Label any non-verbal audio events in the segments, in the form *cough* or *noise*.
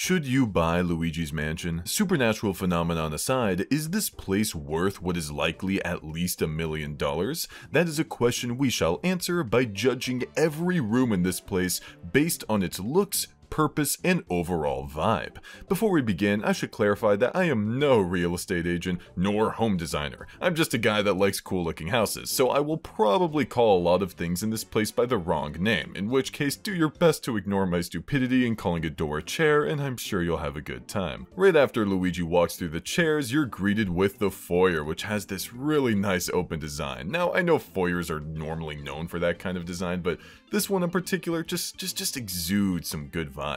Should you buy Luigi's Mansion? Supernatural phenomenon aside, is this place worth what is likely at least a million dollars? That is a question we shall answer by judging every room in this place based on its looks, purpose, and overall vibe. Before we begin, I should clarify that I am no real estate agent nor home designer. I'm just a guy that likes cool looking houses, so I will probably call a lot of things in this place by the wrong name, in which case do your best to ignore my stupidity in calling a door a chair, and I'm sure you'll have a good time. Right after Luigi walks through the chairs, you're greeted with the foyer, which has this really nice open design. Now, I know foyers are normally known for that kind of design, but this one in particular just just just exudes some good vibes.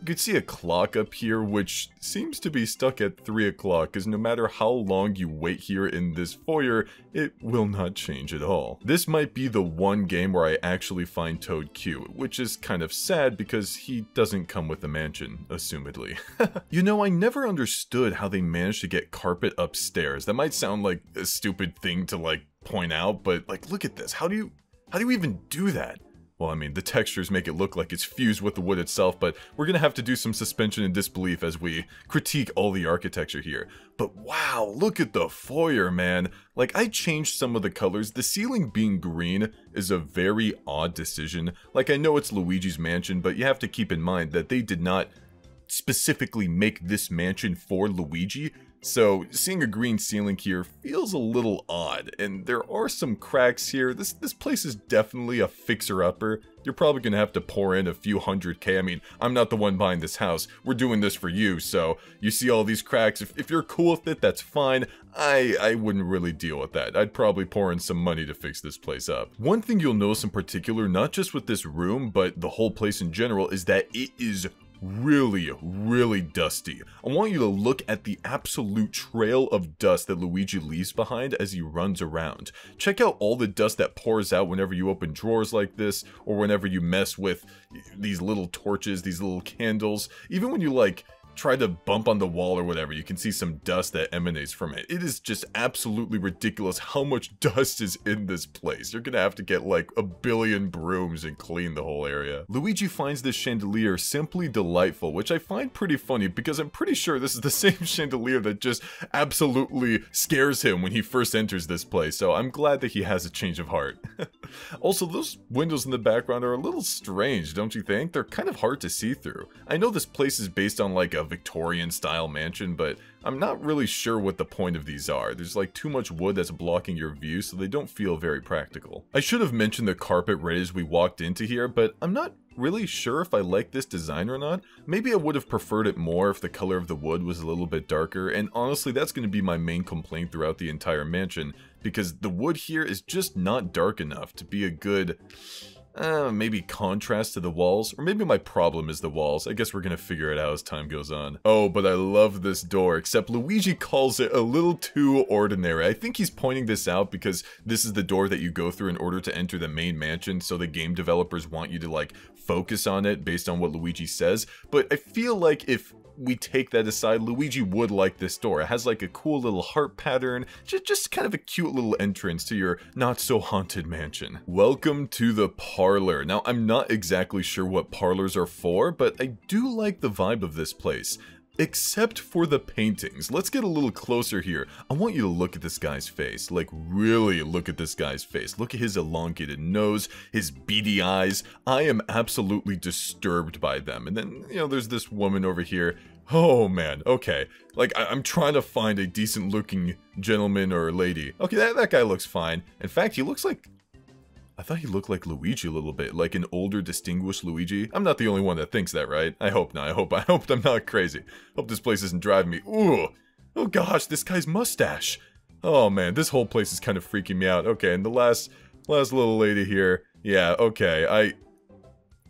You can see a clock up here which seems to be stuck at 3 o'clock because no matter how long you wait here in this foyer, it will not change at all. This might be the one game where I actually find Toad cute, which is kind of sad because he doesn't come with the mansion, assumedly. *laughs* you know, I never understood how they managed to get carpet upstairs. That might sound like a stupid thing to like point out, but like look at this. How do you how do you even do that? Well, I mean, the textures make it look like it's fused with the wood itself, but we're gonna have to do some suspension and disbelief as we critique all the architecture here. But wow, look at the foyer, man. Like, I changed some of the colors. The ceiling being green is a very odd decision. Like, I know it's Luigi's mansion, but you have to keep in mind that they did not specifically make this mansion for Luigi. So seeing a green ceiling here feels a little odd, and there are some cracks here. This this place is definitely a fixer-upper. You're probably gonna have to pour in a few hundred K. I mean, I'm not the one buying this house. We're doing this for you, so you see all these cracks. If, if you're cool with it, that's fine. I, I wouldn't really deal with that. I'd probably pour in some money to fix this place up. One thing you'll notice in particular, not just with this room, but the whole place in general, is that it is really, really dusty. I want you to look at the absolute trail of dust that Luigi leaves behind as he runs around. Check out all the dust that pours out whenever you open drawers like this, or whenever you mess with these little torches, these little candles. Even when you like try to bump on the wall or whatever, you can see some dust that emanates from it. It is just absolutely ridiculous how much *laughs* dust is in this place. You're gonna have to get like a billion brooms and clean the whole area. Luigi finds this chandelier simply delightful, which I find pretty funny because I'm pretty sure this is the *laughs* same chandelier that just absolutely scares him when he first enters this place, so I'm glad that he has a change of heart. *laughs* also, those windows in the background are a little strange, don't you think? They're kind of hard to see through. I know this place is based on like a a Victorian style mansion, but I'm not really sure what the point of these are. There's like too much wood that's blocking your view, so they don't feel very practical. I should have mentioned the carpet right as we walked into here, but I'm not really sure if I like this design or not. Maybe I would have preferred it more if the color of the wood was a little bit darker, and honestly that's going to be my main complaint throughout the entire mansion, because the wood here is just not dark enough to be a good uh, maybe contrast to the walls, or maybe my problem is the walls. I guess we're gonna figure it out as time goes on. Oh, but I love this door, except Luigi calls it a little too ordinary. I think he's pointing this out because this is the door that you go through in order to enter the main mansion, so the game developers want you to like focus on it based on what Luigi says. But I feel like if we take that aside, Luigi would like this door. It has like a cool little heart pattern, just, just kind of a cute little entrance to your not so haunted mansion. Welcome to the parlor. Now, I'm not exactly sure what parlors are for, but I do like the vibe of this place except for the paintings. Let's get a little closer here. I want you to look at this guy's face. Like, really look at this guy's face. Look at his elongated nose, his beady eyes. I am absolutely disturbed by them. And then, you know, there's this woman over here. Oh, man. Okay. Like, I am trying to find a decent-looking gentleman or lady. Okay, that, that guy looks fine. In fact, he looks like I thought he looked like Luigi a little bit, like an older, distinguished Luigi. I'm not the only one that thinks that, right? I hope not. I hope *laughs* I hope I'm not crazy. Hope this place isn't driving me. Ooh. Oh gosh, this guy's mustache. Oh man, this whole place is kind of freaking me out. Okay, and the last last little lady here. Yeah, okay. I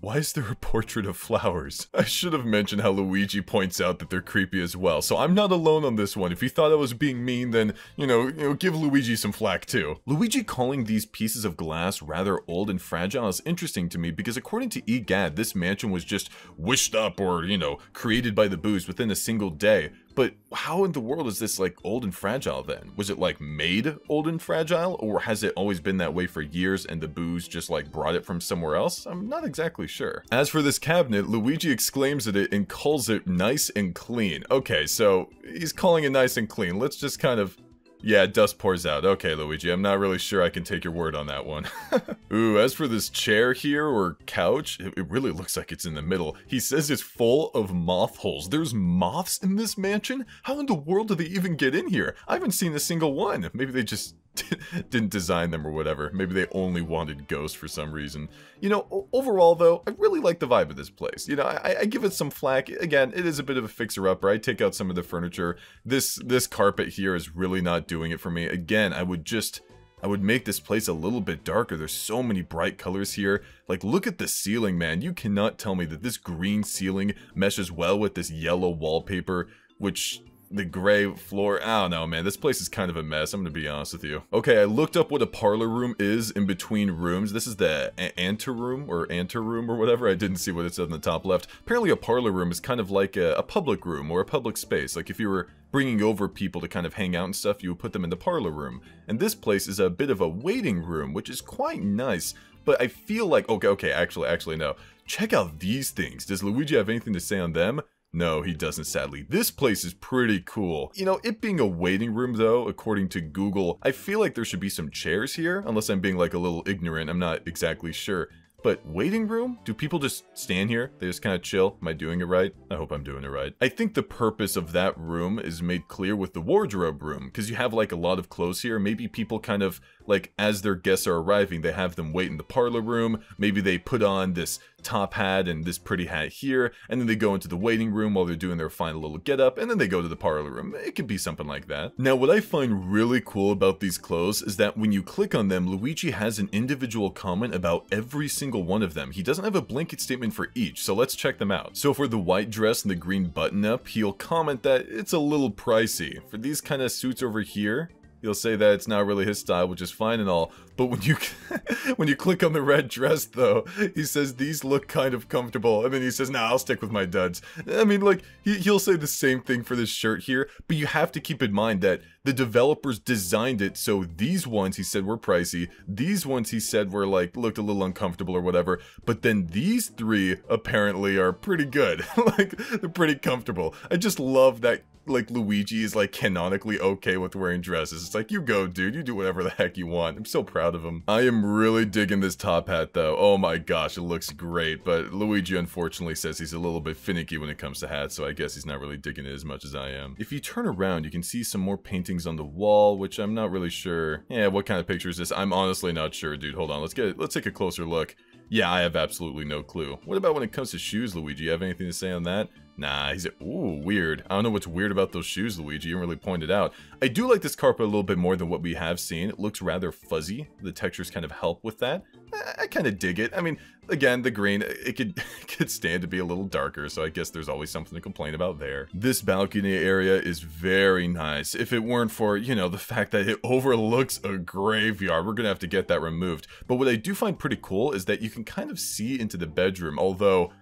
why is there a portrait of flowers? I should have mentioned how Luigi points out that they're creepy as well, so I'm not alone on this one. If you thought I was being mean, then, you know, you know, give Luigi some flack too. Luigi calling these pieces of glass rather old and fragile is interesting to me because according to EGAD, this mansion was just wished up or, you know, created by the Boos within a single day. But how in the world is this like old and fragile then? Was it like made old and fragile or has it always been that way for years and the Boos just like brought it from somewhere else? I'm not exactly sure. As for this cabinet, Luigi exclaims at it and calls it nice and clean. Okay, so he's calling it nice and clean. Let's just kind of yeah, dust pours out. Okay, Luigi, I'm not really sure I can take your word on that one. *laughs* Ooh, as for this chair here, or couch, it, it, really looks like it's in the middle. He says it's full of moth holes. There's moths in this mansion? How in the world do they even get in here? I haven't seen a single one. Maybe they just *laughs* didn't design them or whatever. Maybe they only wanted ghosts for some reason. You know, overall though, I really like the vibe of this place. You know, I, I give it some flack. Again, it is a bit of a fixer-upper. I take out some of the furniture. This this carpet here is really not doing it for me. Again, I would just... I would make this place a little bit darker. There's so many bright colors here. Like, look at the ceiling, man. You cannot tell me that this green ceiling meshes well with this yellow wallpaper, which the gray floor. I don't know, man. This place is kind of a mess. I'm gonna be honest with you. Okay, I looked up what a parlor room is in between rooms. This is the anteroom or anteroom or whatever. I didn't see what it said in the top left. Apparently a parlor room is kind of like a, a public room or a public space. Like if you were bringing over people to kind of hang out and stuff, you would put them in the parlor room. And this place is a bit of a waiting room, which is quite nice. But I feel like, okay, okay, actually, actually, no. Check out these things. Does Luigi have anything to say on them? No, he doesn't sadly. This place is pretty cool. You know, it being a waiting room though, according to Google, I feel like there should be some chairs here, unless I'm being like a little ignorant, I'm not exactly sure. But waiting room? Do people just stand here? They just kind of chill? Am I doing it right? I hope I'm doing it right. I think the purpose of that room is made clear with the wardrobe room, because you have like a lot of clothes here. Maybe people kind of, like, as their guests are arriving, they have them wait in the parlor room. Maybe they put on this top hat and this pretty hat here, and then they go into the waiting room while they're doing their final little get up, and then they go to the parlor room. It could be something like that. Now, what I find really cool about these clothes is that when you click on them, Luigi has an individual comment about every single one of them. He doesn't have a blanket statement for each, so let's check them out. So for the white dress and the green button up, he'll comment that it's a little pricey. For these kind of suits over here, he'll say that it's not really his style, which is fine and all. But when you *laughs* when you click on the red dress, though, he says these look kind of comfortable, and then he says, "Nah, I'll stick with my duds." I mean, like he he'll say the same thing for this shirt here, but you have to keep in mind that the developers designed it so these ones he said were pricey, these ones he said were like looked a little uncomfortable or whatever, but then these three apparently are pretty good, *laughs* like they're pretty comfortable. I just love that like Luigi is like canonically okay with wearing dresses. It's like, you go, dude. You do whatever the heck you want. I'm so proud of him. I am really digging this top hat, though. Oh my gosh, it looks great. But Luigi, unfortunately, says he's a little bit finicky when it comes to hats, so I guess he's not really digging it as much as I am. If you turn around, you can see some more paintings on the wall, which I'm not really sure. Yeah, what kind of picture is this? I'm honestly not sure, dude. Hold on, let's get let's take a closer look. Yeah, I have absolutely no clue. What about when it comes to shoes, Luigi? You have anything to say on that? Nah, he's ooh, weird. I don't know what's weird about those shoes, Luigi. You really pointed out. I do like this carpet a little bit more than what we have seen. It looks rather fuzzy. The textures kind of help with that. I, kind of dig it. I mean, again, the green, it could, *laughs* it could stand to be a little darker, so I guess there's always something to complain about there. This balcony area is very nice. If it weren't for, you know, the fact that it overlooks a graveyard, we're gonna have to get that removed. But what I do find pretty cool is that you can kind of see into the bedroom, although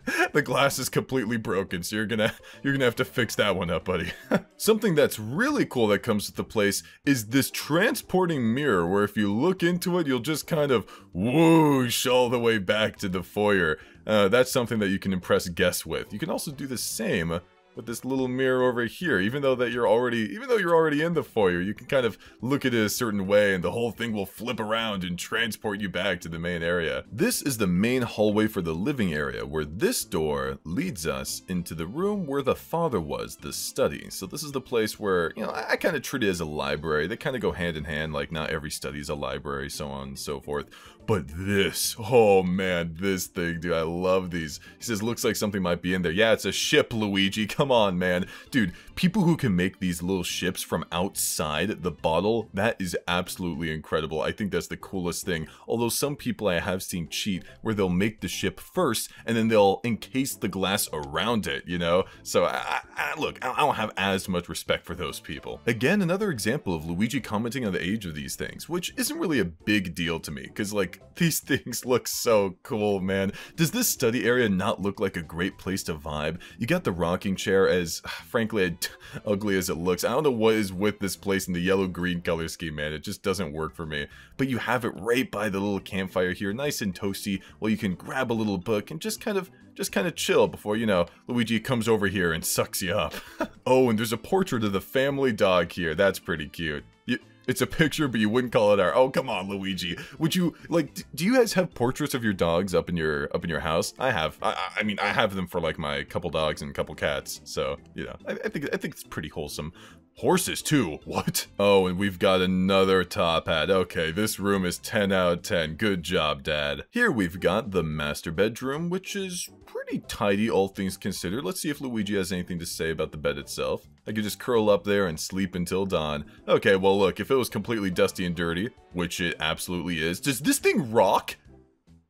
*laughs* the glass is completely broken, so you're gonna you're gonna have to fix that one up, buddy. *laughs* Something that's really cool that comes with the place is this transporting mirror, where if you look into it, you'll just kind of whoosh all the way back to the foyer. Uh, that's something that you can impress guests with. You can also do the same with this little mirror over here even though that you're already even though you're already in the foyer you can kind of look at it a certain way and the whole thing will flip around and transport you back to the main area. This is the main hallway for the living area where this door leads us into the room where the father was the study. So this is the place where you know i, I kind of treat it as a library. They kind of go hand in hand like not every study is a library so on and so forth but this, oh man, this thing, dude, I love these. He says, looks like something might be in there. Yeah, it's a ship, Luigi. *laughs* Come on, man. Dude, people who can make these little ships from outside the bottle, that is absolutely incredible. I think that's the coolest thing. Although some people I have seen cheat where they'll make the ship first and then they'll encase the glass around it, you know? So, I, I, look, I don't have as much respect for those people. Again, another example of Luigi commenting on the age of these things, which isn't really a big deal to me, because like, like, *laughs* these things look so cool, man. Does this study area not look like a great place to vibe? You got the rocking chair as *sighs* frankly *laughs* ugly as it looks. I don't know what is with this place in the yellow-green color scheme, man. It just doesn't work for me. But you have it right by the little campfire here, nice and toasty, while you can grab a little book and just kind of just kind of chill before, you know, Luigi comes over here and sucks you up. *laughs* oh, and there's a portrait of the family dog here. That's pretty cute. You, it's a picture, but you wouldn't call it art. Oh, come on, Luigi. Would you like? Do you guys have portraits of your dogs up in your up in your house? I have. I, I mean, I have them for like my couple dogs and couple cats. So you know, I, I think I think it's pretty wholesome. Horses too. What? Oh, and we've got another top hat. Okay, this room is 10 out of 10. Good job, Dad. Here we've got the master bedroom, which is pretty tidy, all things considered. Let's see if Luigi has anything to say about the bed itself. I could just curl up there and sleep until dawn. Okay, well look, if it was completely dusty and dirty, which it absolutely is, does this thing rock?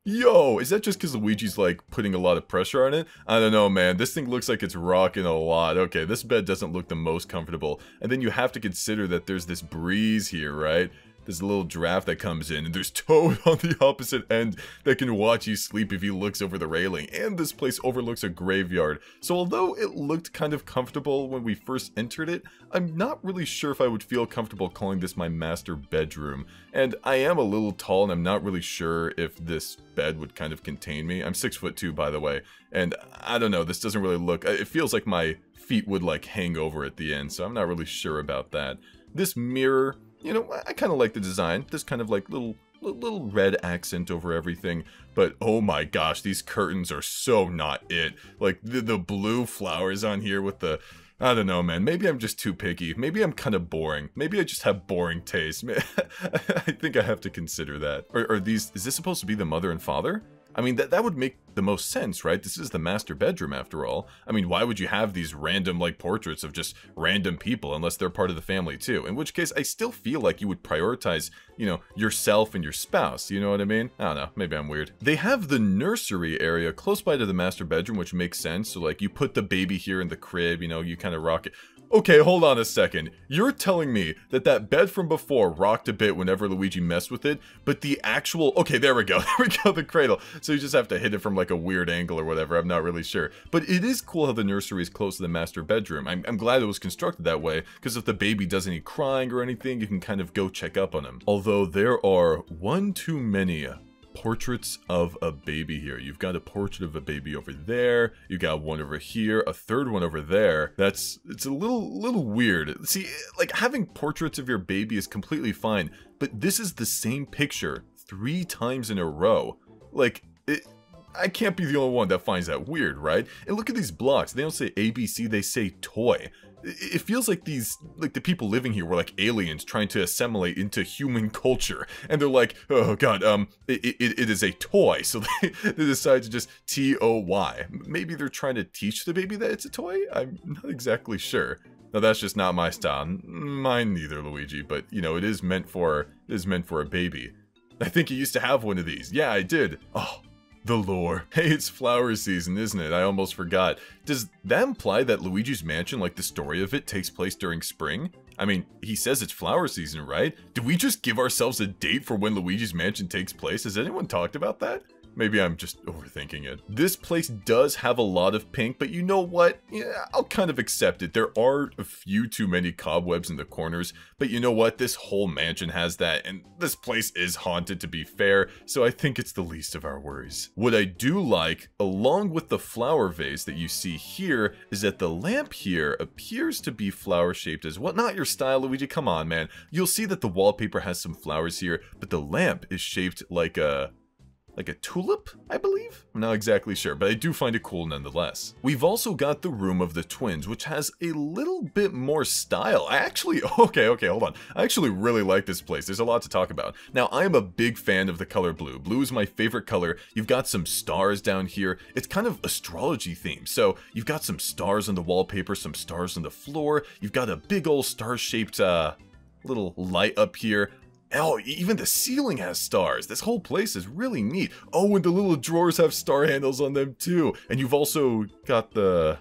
Yo, is that just because Luigi's like putting a lot of pressure on it? I don't know, man. This thing looks like it's rocking a lot. Okay, this bed doesn't look the most comfortable. And then you have to consider that there's this breeze here, right? There's a little draft that comes in, and there's *laughs* Toad on the opposite end that can watch you sleep if he looks over the railing, and this place overlooks a graveyard. So although it looked kind of comfortable when we first entered it, I'm not really sure if I would feel comfortable calling this my master bedroom. And I am a little tall, and I'm not really sure if this bed would kind of contain me. I'm six foot two, by the way, and I don't know, this doesn't really look, it feels like my feet would like hang over at the end, so I'm not really sure about that. This mirror you know, I kind of like the design. This kind of like little little red accent over everything. But oh my gosh, these curtains are so not it. Like the, the blue flowers on here with the I don't know, man. Maybe I'm just too picky. Maybe I'm kind of boring. Maybe I just have boring taste. *laughs* I think I have to consider that. Are, are these, is this supposed to be the mother and father? I mean, that, that would make the most sense, right? This is the master bedroom after all. I mean, why would you have these random, like, portraits of just random people unless they're part of the family too? In which case, I still feel like you would prioritize, you know, yourself and your spouse, you know what I mean? I don't know, maybe I'm weird. They have the nursery area close by to the master bedroom, which makes sense. So, like, you put the baby here in the crib, you know, you kind of rock it. Okay, hold on a second. You're telling me that that bed from before rocked a bit whenever Luigi messed with it, but the actual... Okay, there we go. *laughs* There we go, the cradle. So you just have to hit it from like a weird angle or whatever. I'm not really sure. But it is cool how the nursery is close to the master bedroom. I'm, I'm glad it was constructed that way, because if the baby does any crying or anything, you can kind of go check up on him. Although there are one too many portraits of a baby here. You've got a portrait of a baby over there. You got one over here, a third one over there. That's it's a little little weird. See, like having portraits of your baby is completely fine, but this is the same picture three times in a row. Like I can't be the only one that finds that weird, right? And look at these blocks. They don't say ABC, they say toy. It feels like these like the people living here were like aliens trying to assimilate into human *laughs* culture. And they're like oh god um it, it, it is a toy. So *laughs* they, they decide to just t-o-y maybe they're trying to teach the baby that it's a toy? I'm not exactly sure. Now that's just not my style. Mine neither luigi but you know it is meant for it is meant for a baby. I think you used to have one of these. Yeah i did. Oh the lore. *laughs* Hey, it's flower season, isn't it? I almost forgot. Does that imply that Luigi's Mansion, like the story of it, takes place during spring? I mean, he says it's flower season, right? Do we just give ourselves a date for when Luigi's Mansion takes place? Has anyone talked about that? Maybe I'm just overthinking it. This place does have a lot of pink, but you know what? Yeah, I'll kind of accept it. There are a few too many cobwebs in the corners, but you know what? This whole mansion has that, and this place is haunted to be fair, so I think it's the least of our worries. What I do like, along with the flower vase that you see here, is that the lamp here appears to be flower shaped as well. Not your style, Luigi, come on, man. You'll see that the wallpaper has some flowers here, but the lamp is shaped like a like a tulip, I believe? I'm not exactly sure, but I do find it cool nonetheless. We've also got the Room of the Twins, which has a little bit more style. I actually, *laughs* okay, okay, hold on. I actually really like this place. There's a lot to talk about. Now, I am a big fan of the color blue. Blue is my favorite color. You've got some stars down here. It's kind of astrology themed. So you've got some stars on the wallpaper, some stars on the floor. You've got a big old star-shaped, uh, little light up here. Oh, even the ceiling has stars. This whole place is really neat. Oh, and the little drawers have star handles on them too. And you've also got the...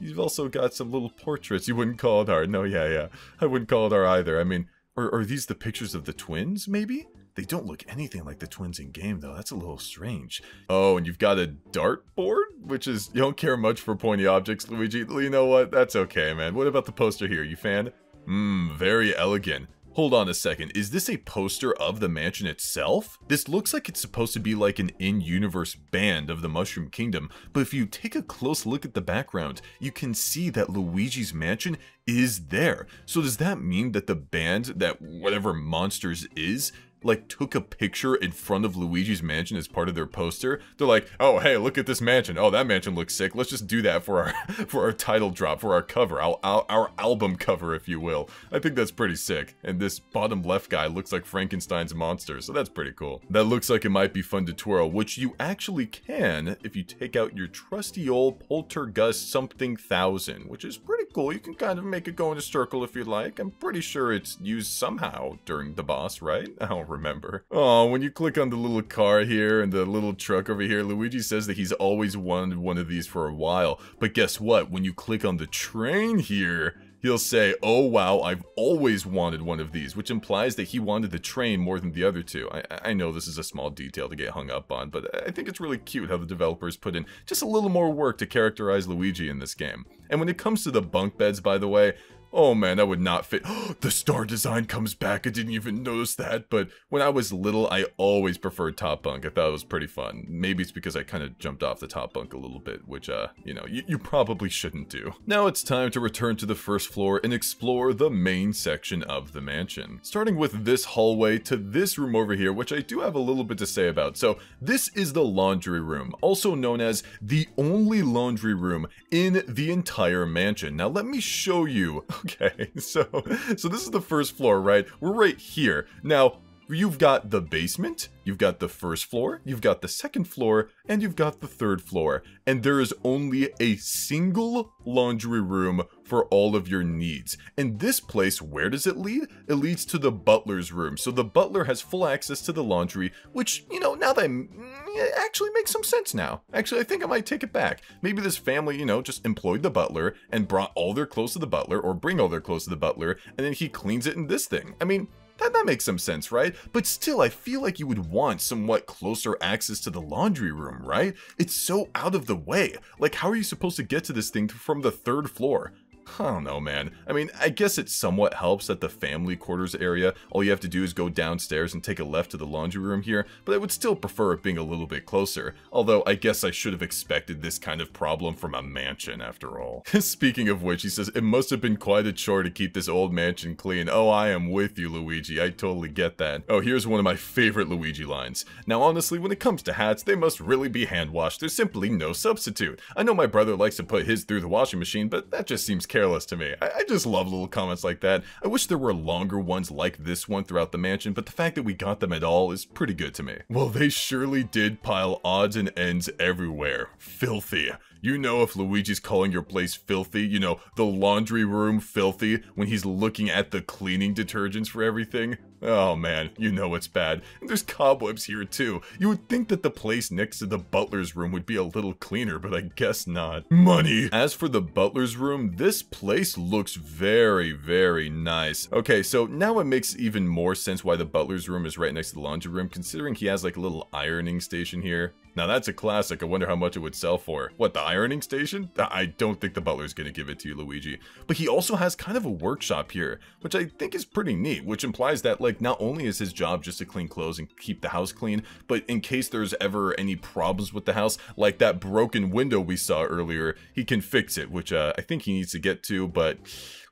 You've also got some little portraits. You wouldn't call it art. No, yeah, yeah. I wouldn't call it art either. I mean, are, are these the pictures of the twins, maybe? They don't look anything like the twins in game, though. That's a little strange. Oh, and you've got a dartboard? Which is, you don't care much for pointy objects, Luigi. You know what? That's okay, man. What about the poster here? You fan? Mmm, very elegant. Hold on a second, is this a poster of the mansion itself? This looks like it's supposed to be like an in-universe band of the Mushroom Kingdom, but if you take a close look at the background, you can see that Luigi's mansion is there. So does that mean that the band that whatever Monsters is like took a picture in front of Luigi's mansion as part of their poster. They're like, "Oh, hey, look at this mansion. Oh, that mansion looks sick. Let's just do that for our *laughs* for our title drop, for our cover, our, our, our album cover, if you will." I think that's pretty sick. And this bottom left guy looks like Frankenstein's monster, so that's pretty cool. That looks like it might be fun to twirl, which you actually can if you take out your trusty old Poltergust something thousand, which is pretty cool. You can kind of make it go in a circle if you like. I'm pretty sure it's used somehow during the boss, right? I *laughs* oh, remember. Oh, when you click on the little car here and the little truck over here, Luigi says that he's always wanted one of these for a while. But guess what? When you click on the train here, he'll say, oh wow, I've always wanted one of these, which implies that he wanted the train more than the other two. I, I know this is a small detail to get hung up on, but I think it's really cute how the developers put in just a little more work to characterize Luigi in this game. And when it comes to the bunk beds, by the way, Oh man, that would not fit. *gasps* the star design comes back. I didn't even notice that. But when I was little, I always preferred top bunk. I thought it was pretty fun. Maybe it's because I kind of jumped off the top bunk a little bit, which, uh, you know, you probably shouldn't do. Now it's time to return to the first floor and explore the main section of the mansion. Starting with this hallway to this room over here, which I do have a little bit to say about. So this is the laundry room, also known as the only laundry room in the entire mansion. Now let me show you *laughs* *laughs* Okay, so so this is the first floor, right? We're right here. Now, you've got the basement, you've got the first floor, you've got the second floor, and you've got the third floor. And there is only a single laundry room for all of your needs. And this place, where does it lead? It leads to the butler's room. So the butler has full access to the laundry, which, you know, now that I'm, actually makes some sense now. Actually, I think I might take it back. Maybe this family, you know, just employed the butler and brought all their clothes to the butler or bring all their clothes to the butler and then he cleans it in this thing. I mean, that, that makes some sense, right? But still, I feel like you would want somewhat closer access to the laundry room, right? It's so out of the way. Like, how are you supposed to get to this thing from the third floor? I don't know, man. I mean, I guess it somewhat helps that the family quarters area. All you have to do is go downstairs and take a left to the laundry room here, but I would still prefer it being a little bit closer. Although, I guess I should have expected this kind of problem from a mansion, after all. *laughs* Speaking of which, he says, it must have been quite a chore to keep this old mansion clean. Oh, I am with you, Luigi. I totally get that. Oh, here's one of my favorite Luigi lines. Now, honestly, when it comes to hats, they must really be hand washed. There's simply no substitute. I know my brother likes to put his through the washing machine, but that just seems careless to me. I, I, just love little comments like that. I wish there were longer ones like this one throughout the mansion, but the fact that we got them at all is pretty good to me. Well, they surely did pile odds and ends everywhere. Filthy. You know if Luigi's calling your place filthy, you know, the laundry room filthy when he's looking at the cleaning detergents for everything. Oh man, you know it's bad. And there's cobwebs here too. You would think that the place next to the butler's room would be a little cleaner, but I guess not. Money! As for the butler's room, this place looks very, very nice. Okay, so now it makes even more sense why the butler's room is right next to the laundry room, considering he has like a little ironing station here. Now that's a classic. I wonder how much it would sell for. What, the ironing station? I don't think the butler's gonna give it to you, Luigi. But he also has kind of a workshop here, which I think is pretty neat, which implies that, like, not only is his job just to clean clothes and keep the house clean, but in case there's ever any problems with the house, like that broken window we saw earlier, he can fix it, which uh, I think he needs to get to, but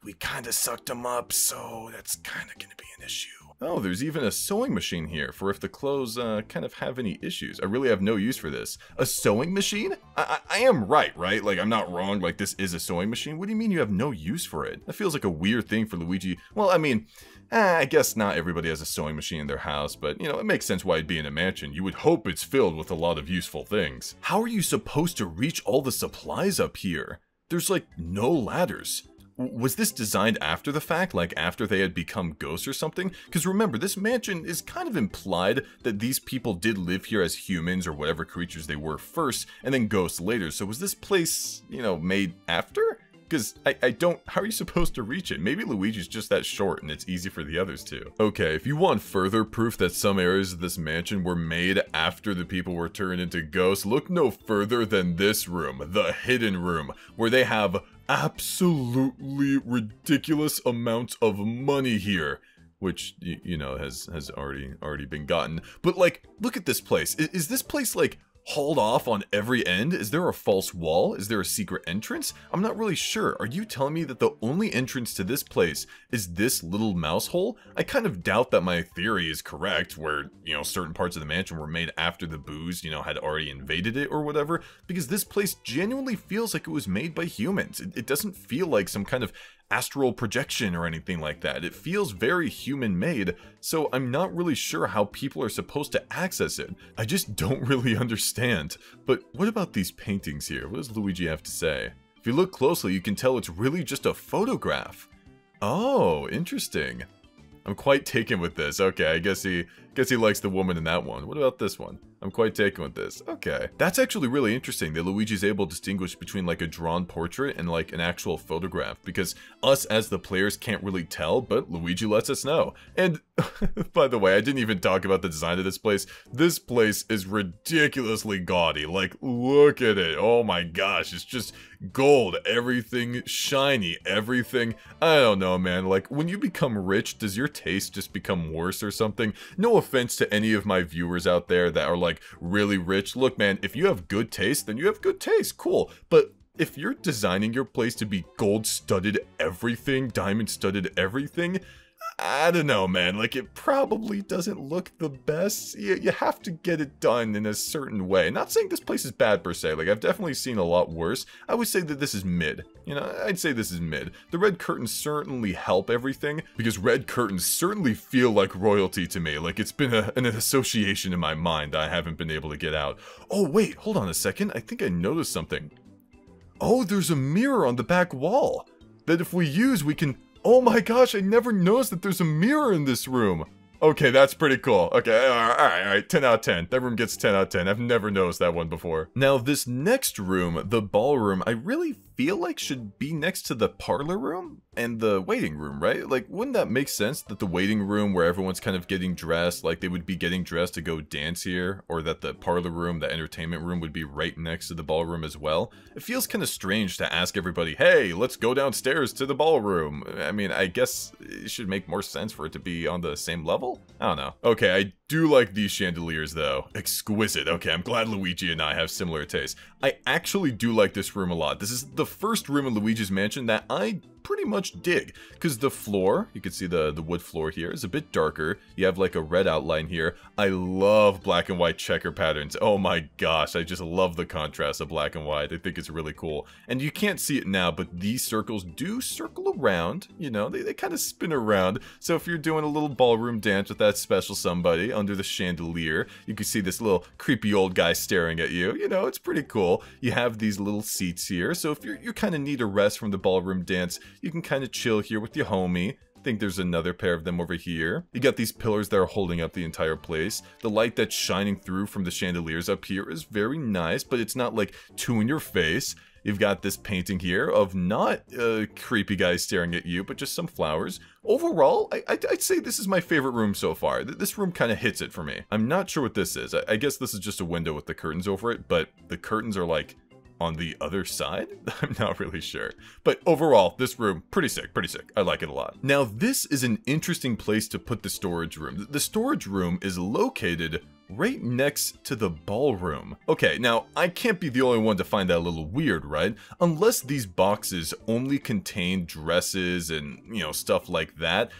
we kind of sucked him up, so that's kind of gonna be an issue. Oh, there's even a sewing machine here for if the clothes uh, kind of have any issues. I really have no use for this. A sewing machine? I, I, I am right, right? Like, I'm not wrong, like, this is a sewing machine? What do you mean you have no use for it? That feels like a weird thing for Luigi. Well, I mean, eh, I guess not everybody has a sewing machine in their house, but, you know, it makes sense why it'd be in a mansion. You would hope it's filled with a lot of useful things. How are you supposed to reach all the supplies up here? There's, like, no ladders was this designed after the fact, like after they had become ghosts or something? Because remember, this mansion is kind of implied that these people did live here as humans or whatever creatures they were first, and then ghosts later. So was this place, you know, made after? Because I, I don't, how are you supposed to reach it? Maybe Luigi's just that short and it's easy for the others to. Okay, if you want further proof that some areas of this mansion were made after the people were turned into ghosts, look no further than this room, the hidden room, where they have absolutely ridiculous amounts of money here which you know has has already already been gotten. But like look at this place. Is, is this place like hauled off on every end? Is there a false wall? Is there a secret entrance? I'm not really sure. Are you telling me that the only entrance to this place is this little mouse hole? I kind of doubt that my theory is correct, where, you know, certain parts of the mansion were made after the Boos, you know, had already invaded it or whatever, because this place genuinely feels like it was made by humans. It, it doesn't feel like some kind of astral projection or anything like that. It feels very human made, so I'm not really sure how people are supposed to access it. I just *laughs* don't really understand. But what about these paintings here? What does Luigi have to say? If you look closely, you can tell it's really just a photograph. Oh, interesting. I'm quite taken with this. Okay, I guess he guess he likes the woman in that one. What about this one? I'm quite taken with this. Okay. That's actually really interesting that Luigi's able to distinguish between like a drawn portrait and like an actual photograph because us as the players can't really tell, but Luigi lets us know. And *laughs* by the way, I didn't even talk about the design of this place. This place is ridiculously gaudy. Like, look at it. Oh my gosh, it's just gold, everything shiny, everything. I don't know, man. Like, when you become rich, does your taste just become worse or something? No offense to any of my viewers out there that are like, really rich. Look, man, if you have good taste, then you have good taste. Cool. But if you're designing your place to be gold studded everything, diamond studded everything, I don't know, man. Like, it probably doesn't look the best. You, you have to get it done in a certain way. Not saying this place is bad per se. Like, I've definitely seen a lot worse. I would say that this is mid. You know, I'd say this is mid. The red curtains certainly help everything, because red curtains certainly feel like royalty to me. Like, it's been a, an association in my mind that I haven't been able to get out. Oh, wait, hold on a second. I think I noticed something. Oh, there's a mirror on the back wall that if we use, we can Oh my gosh, I never noticed that there's a mirror in this room. Okay, that's pretty cool. Okay, alright, alright, 10 out of 10. That room gets 10 out of 10. I've never noticed that one before. Now, this next room, the ballroom, I really feel like should be next to the parlor room and the waiting room, right? Like, wouldn't that make sense that the waiting room where everyone's kind of getting dressed, like they would be getting dressed to go dance here, or that the parlor room, the entertainment room would be right next to the ballroom as well? It feels kind of strange to ask everybody, hey, let's go downstairs to the ballroom. I mean, I guess it should make more sense for it to be on the same level? I don't know. Okay, I do like these chandeliers though. Exquisite. Okay, I'm glad Luigi and I have similar tastes. I actually do like this room a lot. This is the first room in Luigi's mansion that I pretty much dig because the floor you can see the the wood floor here is a bit darker you have like a red outline here i love black and white checker patterns oh my gosh i just love the contrast of black and white i think it's really cool and you can't see it now but these circles do circle around you know they, they kind of spin around so if you're doing a little ballroom dance with that special somebody under the chandelier you can see this little creepy old guy staring at you you know it's pretty cool you have these little seats here so if you're, you kind of need a rest from the ballroom dance you can kind of chill here with your homie. Think there's another pair of them over here. You got these pillars that are holding up the entire place. The light that's shining through from the chandeliers up here is very nice, but it's not like too in your face. You've got this painting here of not a creepy guy staring at you, but just some flowers. Overall, I, would say this is my favorite room so far. This room kind of hits it for me. I'm not sure what this is. I, I guess this is just a window with the curtains over it, but the curtains are like on the other side? *laughs* I'm not really sure. But overall, this room, pretty sick, pretty sick. I like it a lot. Now, this is an interesting place to put the storage room. The storage room is located right next to the ballroom. Okay, now, I can't be the only one to find that a little weird, right? Unless these boxes only contain dresses and, you know, stuff like that,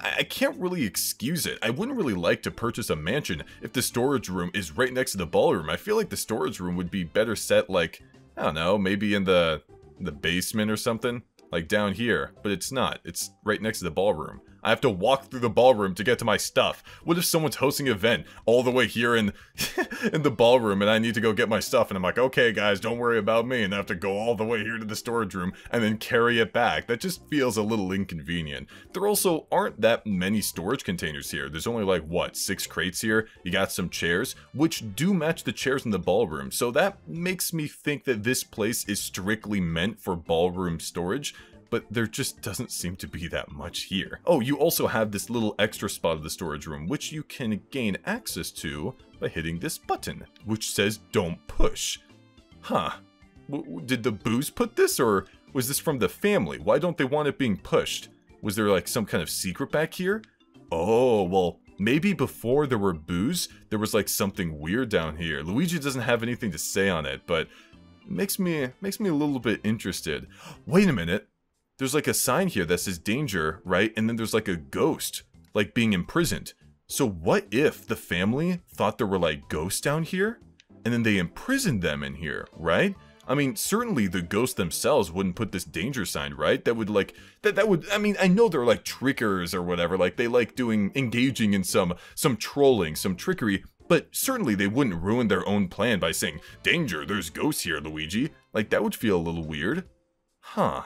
I can't really excuse it. I wouldn't really like to purchase a mansion if the storage room is right next to the ballroom. I feel like the storage room would be better set like I don't know, maybe in the the basement or something, like down here, but it's not. It's right next to the ballroom. I have to walk through the ballroom to get to my stuff. What if someone's hosting an event all the way here in *laughs* in the ballroom and I need to go get my stuff and I'm like, okay guys, don't worry about me and I have to go all the way here to the storage room and then carry it back. That just feels a little inconvenient. There also aren't that many storage containers here. There's only like, what, six crates here? You got some chairs, which do match the chairs in the ballroom. So that makes me think that this place is strictly meant for ballroom storage but there just doesn't seem to be that much here. Oh, you also have this little extra spot of the storage room, which you can gain access to by hitting this button, which says don't push. Huh. W did the Boos put this, or was this from the family? Why don't they want it being pushed? Was there like some kind of secret back here? Oh, well, maybe before there were Boos, there was like something weird down here. Luigi doesn't have anything to say on it, but it makes me makes me a little bit interested. Wait a minute there's like a sign here that says danger, right? And then there's like a ghost, like being imprisoned. So what if the family thought there were like ghosts down here? And then they imprisoned them in here, right? I mean, certainly the ghosts themselves wouldn't put this danger sign, right? That would like that that would I mean, I know they're like trickers or whatever, like they like doing engaging in some some trolling, some trickery, but certainly they wouldn't ruin their own plan by saying, "Danger, there's ghosts here, Luigi." Like that would feel a little weird. Huh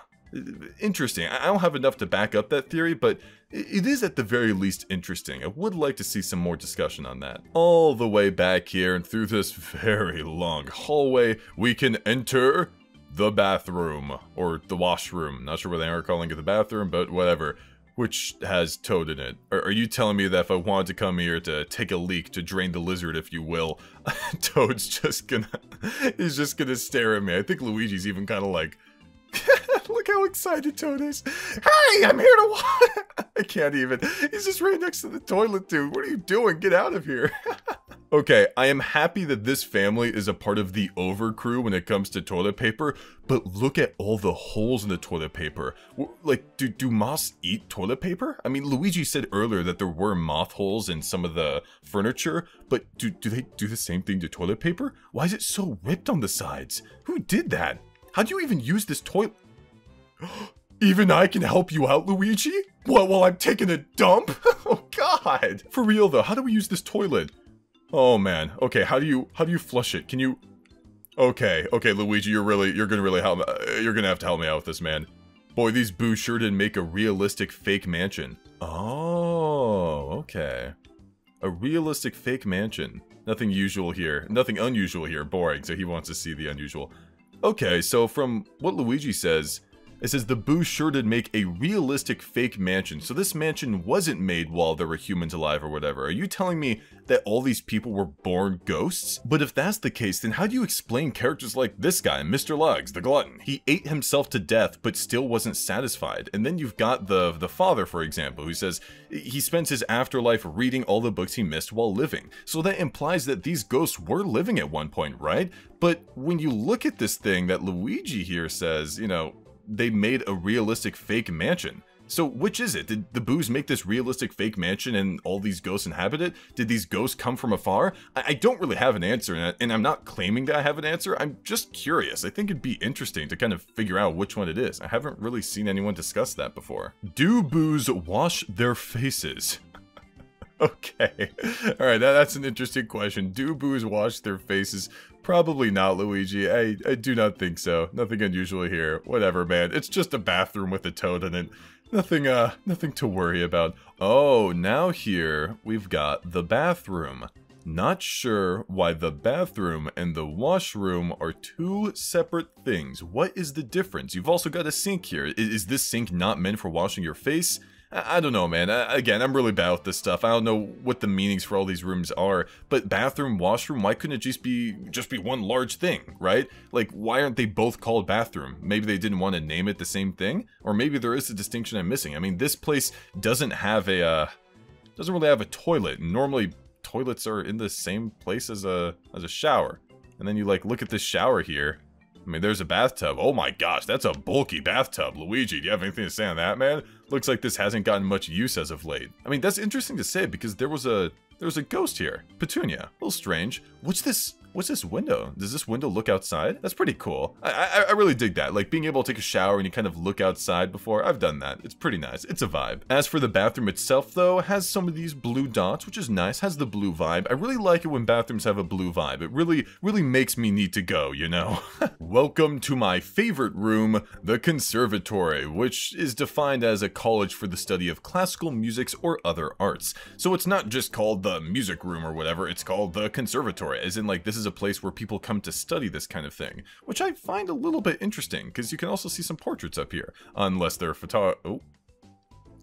interesting. I don't have enough to back up that theory, but it is at the very least interesting. I would like to see some more discussion on that. All the way back here and through this very long hallway, we can enter the bathroom, or the washroom. Not sure what they are calling it the bathroom, but whatever. Which has Toad in it. Are, are you telling me that if I wanted to come here to take a leak, to drain the lizard, if you will, *laughs* Toad's just gonna, *laughs* he's just gonna stare at me. I think Luigi's even kind of like, *laughs* How excited Toad is. Hey, I'm here to watch. *laughs* I can't even. He's just right next to the toilet, dude. What are you doing? Get out of here. *laughs* okay, I am happy that this family is a part of the over crew when it comes to toilet paper, but look at all the holes in the toilet paper. Like, do, do moths eat toilet paper? I mean, Luigi said earlier that there were moth holes in some of the furniture, but do, do they do the same thing to toilet paper? Why is it so ripped on the sides? Who did that? How do you even use this toilet? *gasps* Even I can help you out, Luigi? What, while I'm taking a dump? *laughs* oh god! For real though, how do we use this toilet? Oh man, okay, how do you, how do you flush it? Can you... Okay, okay, Luigi, you're really, you're gonna really help, uh, you're gonna have to help me out with this, man. Boy, these boo sure did make a realistic fake mansion. Oh, okay. A realistic fake mansion. Nothing usual here. Nothing unusual here. Boring, so he wants to see the unusual. Okay, so from what Luigi says, it says the Boo sure did make a realistic fake mansion, so this mansion wasn't made while there were humans alive or whatever. Are you telling me that all these people were born ghosts? But if that's the case, then how do you explain characters like this guy, Mr. Luggs, the glutton? He ate himself to death, but still wasn't satisfied. And then you've got the, the father, for example, who says he spends his afterlife reading all the books he missed while living. So that implies that these ghosts were living at one point, right? But when you look at this thing that Luigi here says, you know, they made a realistic fake mansion. So which is it? Did the Boos make this realistic fake mansion and all these ghosts inhabit it? Did these ghosts come from afar? I, I don't really have an answer, and I'm not claiming that I have an answer. I'm just curious. I think it'd be interesting to kind of figure out which one it is. I haven't really seen anyone discuss that before. Do Boos wash their faces? *laughs* okay. Alright, that, that's an interesting question. Do boos wash their faces? Probably not, Luigi. I, I do not think so. Nothing unusual here. Whatever, man. It's just a bathroom with a toad in it. Nothing, uh, nothing to worry about. Oh, now here, we've got the bathroom. Not sure why the bathroom and the washroom are two separate things. What is the difference? You've also got a sink here. Is this sink not meant for washing your face? I don't know, man. Again, I'm really bad with this stuff. I don't know what the meanings for all these rooms are. But bathroom, washroom, why couldn't it just be just be one large thing, right? Like, why aren't they both called bathroom? Maybe they didn't want to name it the same thing, or maybe there is a distinction I'm missing. I mean, this place doesn't have a uh, doesn't really have a toilet. Normally, toilets are in the same place as a as a shower. And then you like look at this shower here, I mean, there's a bathtub. Oh my gosh, that's a bulky bathtub. Luigi, do you have anything to say on that, man? Looks like this hasn't gotten much use as of late. I mean, that's interesting to say because there was a there was a ghost here. Petunia. A little strange. What's this What's this window? Does this window look outside? That's pretty cool. I, I, I really dig that. Like being able to take a shower and you kind of look outside before. I've done that. It's pretty nice. It's a vibe. As for the bathroom itself though, has some of these blue dots, which is nice. Has the blue vibe. I really like it when bathrooms have a blue vibe. It really, really makes me need to go, you know? *laughs* Welcome to my favorite room, the conservatory, which is defined as a college for the study of classical musics or other arts. So it's not just called the music room or whatever, it's called the conservatory, as in like this is a place where people come to study this kind of thing, which I find a little bit interesting, because you can also see some portraits up here, unless they're photo- oh,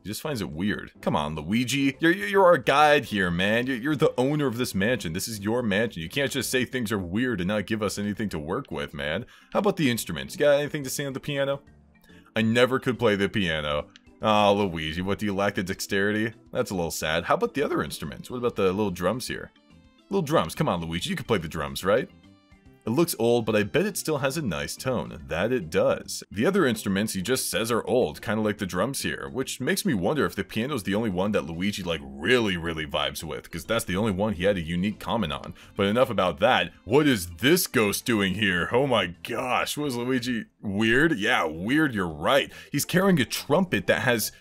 he just finds it weird. Come on, Luigi. You're, you're our guide here, man. You're, you're the owner of this mansion. This is your mansion. You can't just say things are weird and not give us anything to work with, man. How about the instruments? You got anything to say on the piano? I never could play the piano. Oh, Luigi, what do you lack the dexterity? That's a little sad. How about the other instruments? What about the little drums here? Little drums. Come on, Luigi. You can play the drums, right? It looks old, but I bet it still has a nice tone. That it does. The other instruments he just says are old, kind of like the drums here, which makes me wonder if the piano's the only one that Luigi like really, really vibes with, because that's the only one he had a unique comment on. But enough about that. What is this ghost doing here? Oh my gosh, was Luigi weird? Yeah, weird, you're right. He's carrying a trumpet that has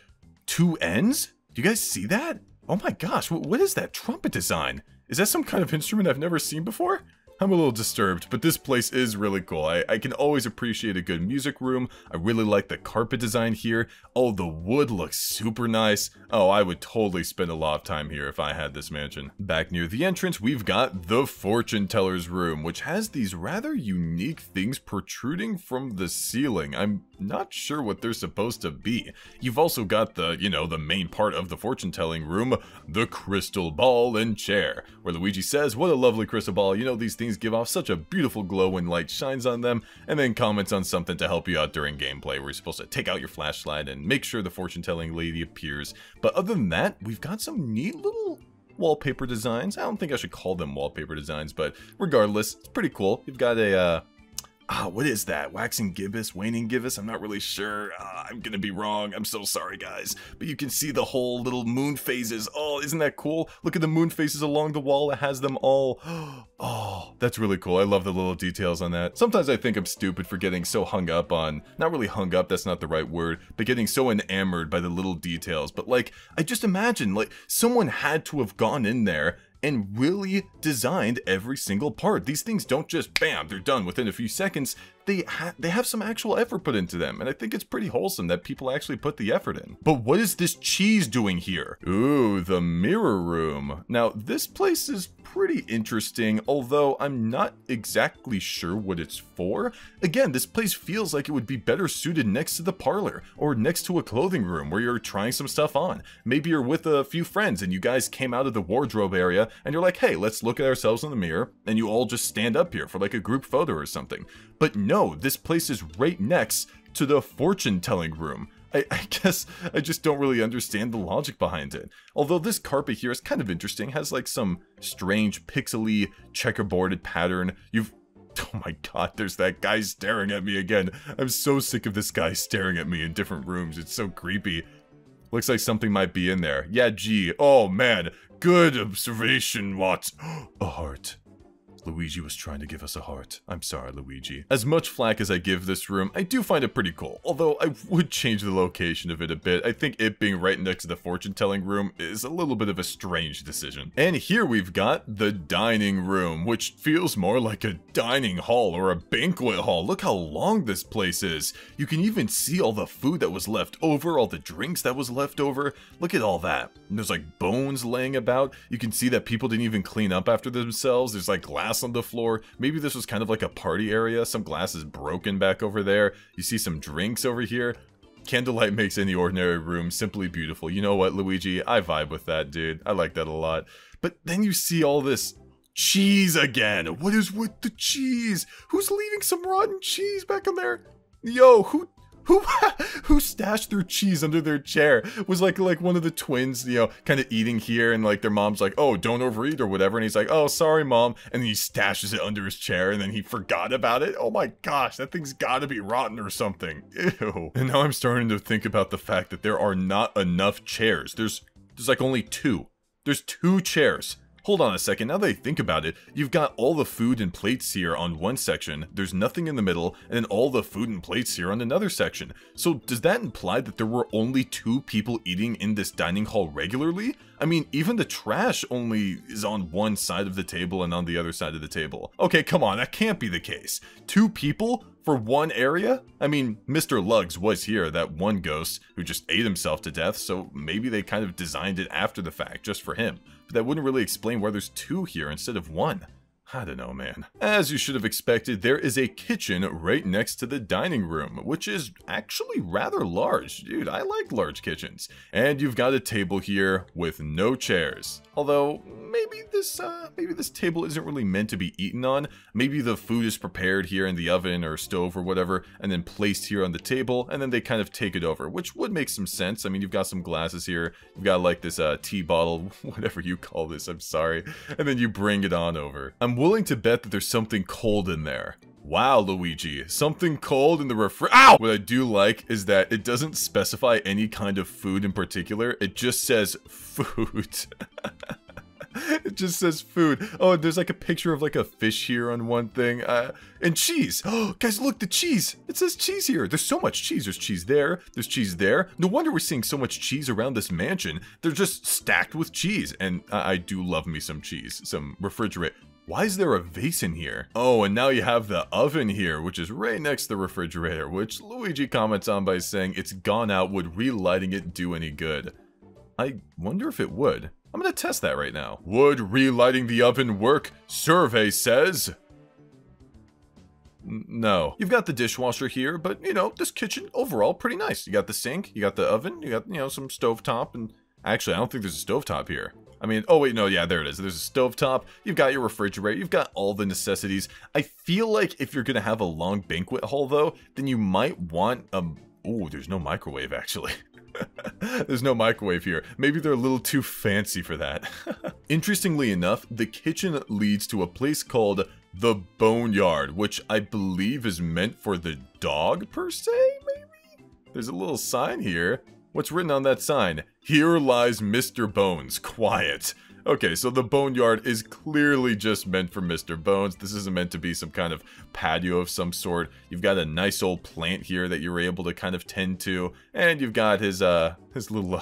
two ends? Do you guys see that? Oh my gosh, what is that trumpet design? Is that some kind of instrument I've never seen before? I'm a little disturbed, but this place is really cool. I, I, can always appreciate a good music room. I really like the carpet design here. Oh, the wood looks super nice. Oh, I would totally spend a lot of time here if I had this mansion. Back near the entrance, we've got the fortune teller's room, which has these rather unique things protruding from the ceiling. I'm not sure what they're supposed to be. You've also got the, you know, the main part of the fortune telling room, the crystal ball and chair, where Luigi says, what a lovely crystal ball. You know, these things things give off such a beautiful glow when light shines on them, and then comments on something to help you out during gameplay, where you're supposed to take out your flashlight and make sure the fortune-telling lady appears. But other than that, we've got some neat little wallpaper designs. I don't think I should call them wallpaper designs, but regardless, it's pretty cool. You've got a, uh, Ah, what is that? Waxing gibbous? Waning gibbous? I'm not really sure. Uh, I'm gonna be wrong. I'm so sorry, guys. But you can see the whole little moon phases. Oh, isn't that cool? Look at the moon phases along the wall. It has them all. *gasps* Oh, that's really cool. I love the little details on that. Sometimes I think I'm stupid for getting so hung up on, not really hung up, that's not the right word, but getting so enamored by the little details. But like, I just imagine, like, someone had to have gone in there and really designed every single part. These things don't just bam, they're done within a few seconds they ha they have some actual effort put into them, and I think it's pretty wholesome that people actually put the effort in. But what is this cheese doing here? Ooh, the mirror room. Now, this place is pretty interesting, although I'm not exactly sure what it's for. Again, this place feels like it would be better suited next to the parlor, or next to a clothing room where you're trying some stuff on. Maybe you're with a few friends and you guys came out of the wardrobe area and you're like, hey, let's look at ourselves in the mirror, and you all just stand up here for like a group photo or something. But no, this place is right next to the fortune telling room. I, I, guess I just don't really understand the logic behind it. Although this carpet here is kind of interesting, has like some strange pixely checkerboarded pattern. You've *laughs* Oh my god, there's that guy staring at me again. I'm so sick of this guy staring at me in different rooms. It's so creepy. Looks like something might be in there. Yeah, gee. Oh man. Good observation, Watts. *gasps* A heart. Luigi was trying to give us a heart. I'm sorry, Luigi. As much flack as I give this room, I do find it pretty cool, although I would change the location of it a bit. I think it being right next to the fortune-telling room is a little bit of a strange decision. And here we've got the dining room, which feels more like a dining hall or a banquet hall. Look how long this place is. You can even see all the food that was left over, all the drinks that was left over. Look at all that. And there's like bones laying about. You can see that people didn't even clean up after themselves. There's like glass glass on the floor. Maybe this was kind of like a party area. Some glass is broken back over there. You see some drinks over here. Candlelight makes any ordinary room simply beautiful. You know what, Luigi? I vibe with that, dude. I like that a lot. But then you see all this cheese again. What is with the cheese? Who's leaving some rotten cheese back in there? Yo, who *laughs* who who stashed their cheese under their chair? Was like like one of the twins you know kind of eating here and like their mom's like oh don't overeat or whatever and he's like oh sorry mom and he stashes it under his chair and then he forgot about it. Oh my gosh that thing's gotta be rotten or something. Ew. And now i'm starting to think about the fact that there are not enough chairs. There's there's like only two. There's two chairs Hold on a second, now that I think about it, you've got all the food and plates here on one section, there's nothing in the middle, and then all the food and plates here on another section. So does that imply that there were only two people eating in this dining hall regularly? I mean, even the trash only is on one side of the table and on the other side of the table. Okay, come on, that can't be the case. Two people for one area? I mean, Mr. Luggs was here, that one ghost who just ate himself to death, so maybe they kind of designed it after the fact just for him. But that wouldn't really explain why there's two here instead of one. I don't know, man. As you should have expected, there is a kitchen right next to the dining room, which is actually rather large. Dude, I like large kitchens. And you've got a table here with no chairs. Although, maybe this, uh, maybe this table isn't really meant to be eaten on. Maybe the food is prepared here in the oven or stove or whatever, and then placed here on the table, and then they kind of take it over, which would make some sense. I mean, you've got some glasses here, you've got like this, uh, tea bottle, *laughs* whatever you call this, I'm sorry, and then you bring it on over. I'm willing to bet that there's something cold in there. Wow, Luigi, something cold in the refri- OW! What I do like is that it doesn't specify any kind of food in particular, it just says food. *laughs* it just says food. Oh, there's like a picture of like a fish here on one thing. Uh, and cheese. Oh, *gasps* guys, look, the cheese. It says cheese here. There's so much cheese. There's cheese there. There's cheese there. No wonder we're seeing so much cheese around this mansion. They're just stacked with cheese. And I, I do love me some cheese. Some refrigerate. Why is there a vase in here? Oh, and now you have the oven here, which is right next to the refrigerator, which Luigi comments on by saying it's gone out, would relighting it do any good? I wonder if it would. I'm gonna test that right now. Would relighting the oven work? Survey says... No. You've got the dishwasher here, but, you know, this kitchen overall pretty nice. You got the sink, you got the oven, you got, you know, some stovetop, and... Actually, I don't think there's a stovetop here. I mean, oh wait, no, yeah, there it is. There's a stovetop, you've got your refrigerator, you've got all the necessities. I feel like if you're gonna have a long banquet hall though, then you might want um, a... Oh, there's no microwave actually. *laughs* There's no microwave here. Maybe they're a little too fancy for that. *laughs* Interestingly enough, the kitchen leads to a place called the Boneyard, which I believe is meant for the dog per se, maybe? There's a little sign here. What's written on that sign? Here lies Mr. Bones, quiet. Okay, so the boneyard is clearly just meant for Mr. Bones. This isn't meant to be some kind of patio of some sort. You've got a nice old plant here that you're able to kind of tend to, and you've got his, uh, his little...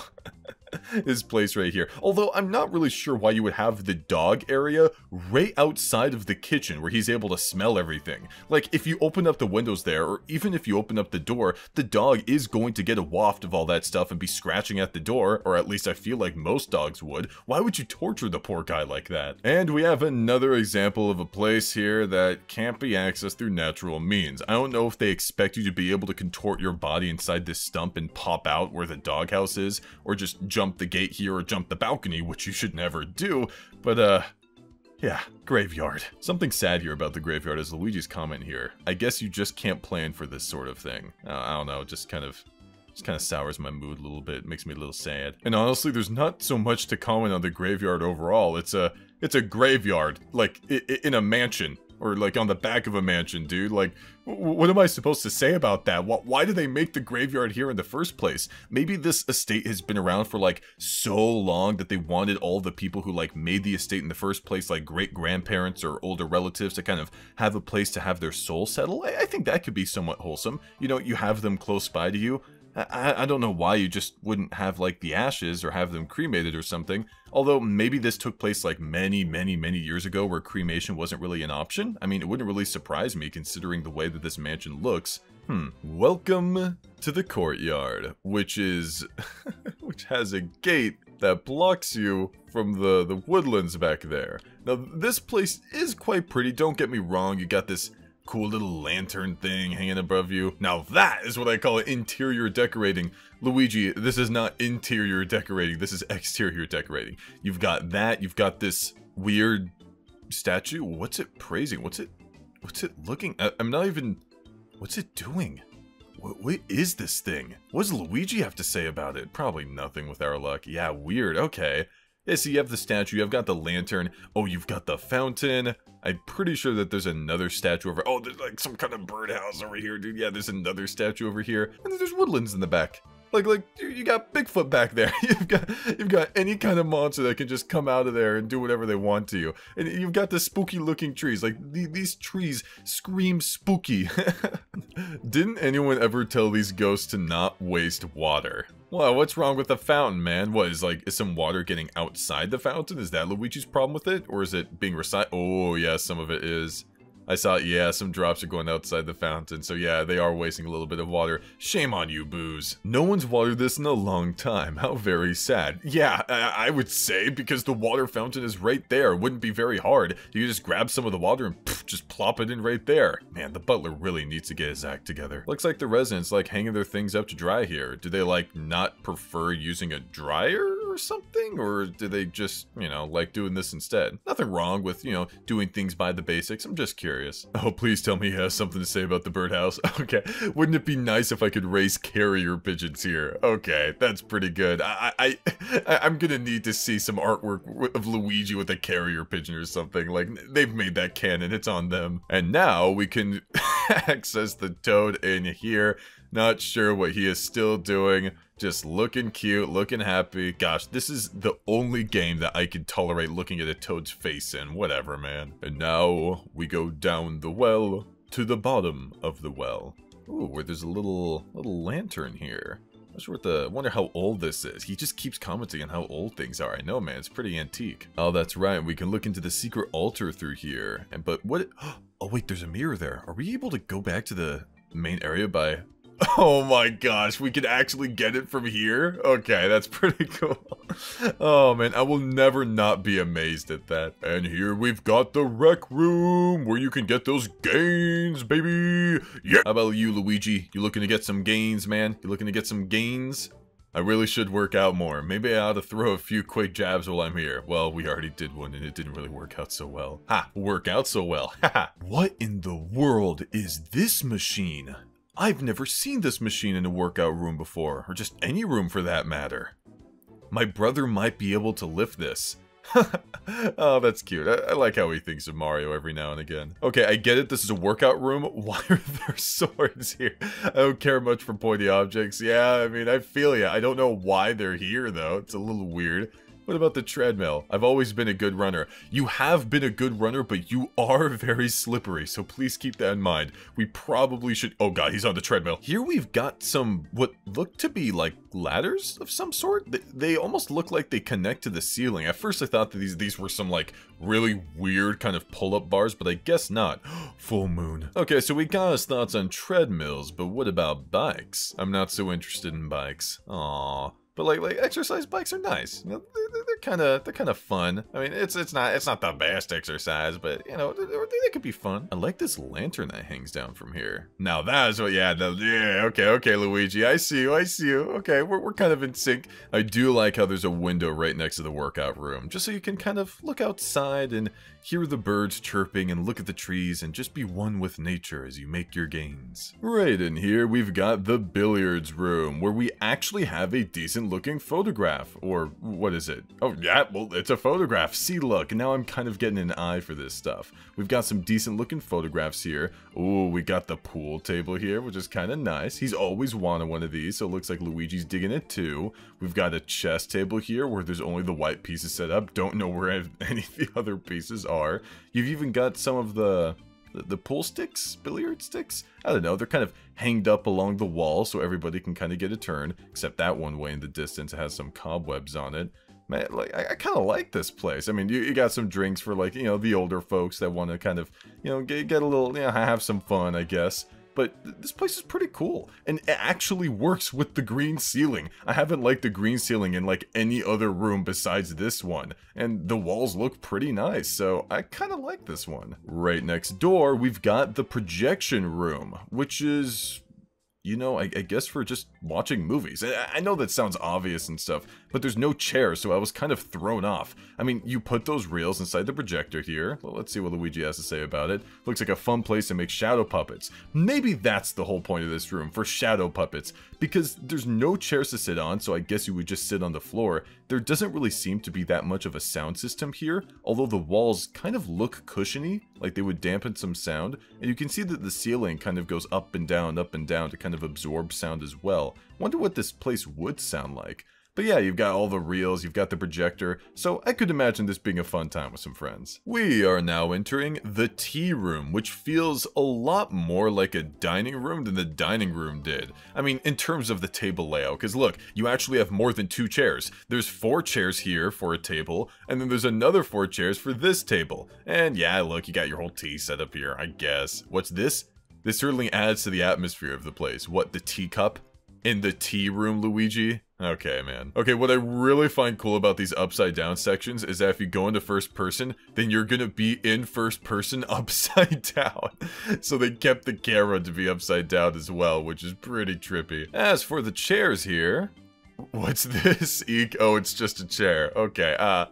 *laughs* his place right here. Although I'm not really sure why you would have the dog area right outside of the kitchen where he's able to smell everything. Like if you open up the windows there or even if you open up the door, the dog is going to get a waft of all that stuff and be scratching at the door, or at least I feel like most dogs would. Why would you torture the poor guy like that? And we have another example of a place here that can't be accessed through natural means. I don't know if they expect you to be able to contort your body inside this stump and pop out where the doghouse is, or just jump jump the gate here or jump the balcony, which you should never do, but uh, yeah, graveyard. Something sad here about the graveyard is Luigi's comment here. I guess you just can't plan for this sort of thing. Uh, I don't know, just kind of just kind of sours my mood a little bit, makes me a little sad. And honestly, there's not so much to comment on the graveyard overall. It's a it's a graveyard, like in a mansion or like on the back of a mansion, dude. Like, what am I supposed to say about that? Why do they make the graveyard here in the first place? Maybe this estate has been around for like so long that they wanted all the people who like made the estate in the first place, like great grandparents or older relatives, to kind of have a place to have their soul settle. I, I think that could be somewhat wholesome. You know, you have them close by to you. I, I don't know why you just wouldn't have like the ashes or have them cremated or something. Although maybe this took place like many, many, many years ago where cremation wasn't really an option. I mean, it wouldn't really surprise me considering the way that this mansion looks. Hmm. Welcome to the courtyard, which is, *laughs* which has a gate that blocks you from the, the woodlands back there. Now, this place is quite pretty, don't get me wrong, you got this cool little lantern thing hanging above you. Now that is what I call interior decorating. Luigi, this is not interior decorating, this is exterior decorating. You've got that, you've got this weird statue. What's it praising? What's it, what's it looking at? I'm not even, what's it doing? What, what is this thing? What does Luigi have to say about it? Probably nothing with our luck. Yeah, weird, okay. Yeah, so you have the statue, you've got the lantern, oh, you've got the fountain. I'm pretty sure that there's another statue over- oh, there's like some kind of birdhouse over here, dude. Yeah, there's another statue over here. And then there's woodlands in the back. Like, like you got Bigfoot back there. *laughs* You've got you've got any kind of monster that can just come out of there and do whatever they want to you. And you've got the spooky looking trees. Like these trees scream spooky. *laughs* Didn't anyone ever tell these ghosts to not waste water? Well, what's wrong with the fountain, man? What is like, is some water getting outside the fountain? Is that Luigi's problem with it? Or is it being recycled? Oh, yeah, some of it is. I saw, yeah, some drops are going outside the fountain, so yeah, they are wasting a little bit of water. Shame on you, Boos. No one's watered this in a long time. How very sad. Yeah, I, I would say, because the water fountain is right there. It wouldn't be very hard. You just grab some of the water and just plop it in right there. Man, the butler really needs to get his act together. Looks like the residents like hanging their things up to dry here. Do they like not prefer using a dryer or something? Or do they just, you know, like doing this instead? Nothing wrong with, you know, doing things by the basics. I'm just curious. *laughs* Oh, please tell me he has something to say about the birdhouse. *laughs* Okay, wouldn't it be nice if I could raise carrier pigeons here? Okay, that's pretty good. I, I, I I'm gonna need to see some artwork of Luigi with a carrier pigeon or something. Like, they've made that canon, it's on them. And now we can *laughs* access the toad in here. Not sure what he is still doing. Just looking cute, looking happy. Gosh, this is the only game that I can tolerate looking at a toad's face in. Whatever, man. And now we go down the well to the bottom of the well. Ooh, where there's a little little lantern here. I sure the, wonder how old this is. He just keeps commenting on how old things are. I know, man. It's pretty antique. Oh, that's right. We can look into the secret altar through here. And but what? *gasps* Oh wait, there's a mirror there. Are we able to go back to the main area by Oh my gosh, we can actually get it from here? Okay, that's *laughs* pretty cool. Oh man, I will never not be amazed at that. And here we've got the rec room, where you can get those gains, baby! Yeah! How about you, Luigi? You looking to get some gains, man? You looking to get some gains? I really should work out more. Maybe I ought to throw a few quick jabs while I'm here. Well, we already did one and it didn't really work out so well. Ha! Work out so well. *laughs* Ha What in the world is this machine? I've never seen this machine in a workout room before, or just any room for that matter. My brother might be able to lift this. *laughs* oh, that's cute. I, I, like how he thinks of Mario every now and again. Okay, I get it. This is a workout room. *laughs* Why are there swords here? I don't care much for pointy objects. Yeah, I mean, I feel ya. I don't know why they're here, though. It's a little weird. What about the treadmill? I've always been a good runner. You have been a good runner, but you are *laughs* very slippery, so please keep that in mind. We probably should- oh god, he's on the treadmill. Here we've got some, what look to be like ladders of some sort? They, almost look like they connect to the ceiling. At first I thought that these, these were some like really weird kind of pull-up bars, but I guess not. *gasps* Full moon. Okay, so we got his thoughts on treadmills, but what about bikes? I'm not so interested in bikes. Aww. But like like exercise bikes are nice. You know, they're, kind of they're kind of fun. I mean, it's it's not it's not the best exercise, but you know they, they, could be fun. I like this lantern that hangs down from here. Now that is what yeah the, yeah okay okay Luigi I see you I see you okay we're we're kind of in sync. I do like how there's a window right next to the workout room, just so you can kind of look outside and hear the birds chirping and look at the trees and just be one with nature as you make your gains. Right in here we've got the billiards room where we actually have a decent looking photograph or what is it? Oh yeah, well it's a photograph. See look, now I'm kind of getting an eye for this stuff. We've got some decent looking photographs here. Oh, we got the pool table here, which is kind of nice. He's always wanted one of these, so it looks like Luigi's digging it too. We've got a chess table here where there's only the white pieces set up. Don't know where *laughs* any of the other pieces are. You've even got some of the the pool sticks, billiard sticks. I don't know. They're kind of hanged up along the wall so everybody can kind of get a turn. Except that one way in the distance has some cobwebs on it. Man, like I, I kind of like this place. I mean, you, you, got some drinks for like you know the older folks that want to kind of you know get, get a little you know have some fun, I guess but this place is pretty cool and it actually works with the green ceiling. I haven't liked the green ceiling in like any other room besides this one and the walls look pretty nice so I kind of like this one. Right next door we've got the projection room which is you know, I, I, guess for just watching movies. I, I, know that sounds obvious and stuff, but there's no chair, so I was kind of thrown off. I mean, you put those reels inside the projector here. Well, let's see what Luigi has to say about it. Looks like a fun place to make shadow puppets. Maybe that's the whole point of this room, for shadow puppets. because there's no chairs to sit on, so I guess you would just sit on the floor. There doesn't really seem to be that much of a sound system here, although the walls kind of look cushiony, like they would dampen some sound, and you can see that the ceiling kind of goes up and down, up and down to kind of absorb sound as well. Wonder what this place would sound like. But yeah, you've got all the reels, you've got the projector, so I could imagine this being a fun time with some friends. We are now entering the tea room, which feels a lot more like a dining room than the dining room did. I mean, in terms of the table layout, because look, you actually have more than two chairs. There's four chairs here for a table, and then there's another four chairs for this table. And yeah, look, you got your whole tea set up here, I guess. What's this? This certainly adds to the atmosphere of the place. What, the teacup? In the tea room, Luigi? Okay, man. Okay, what I really find cool about these upside down sections is that if you go into first person, then you're gonna be in first person *laughs* upside down. so they kept the camera to be upside down as well, which is pretty trippy. As for the chairs here, What's this? *laughs* Oh, it's just a chair. Okay. Uh,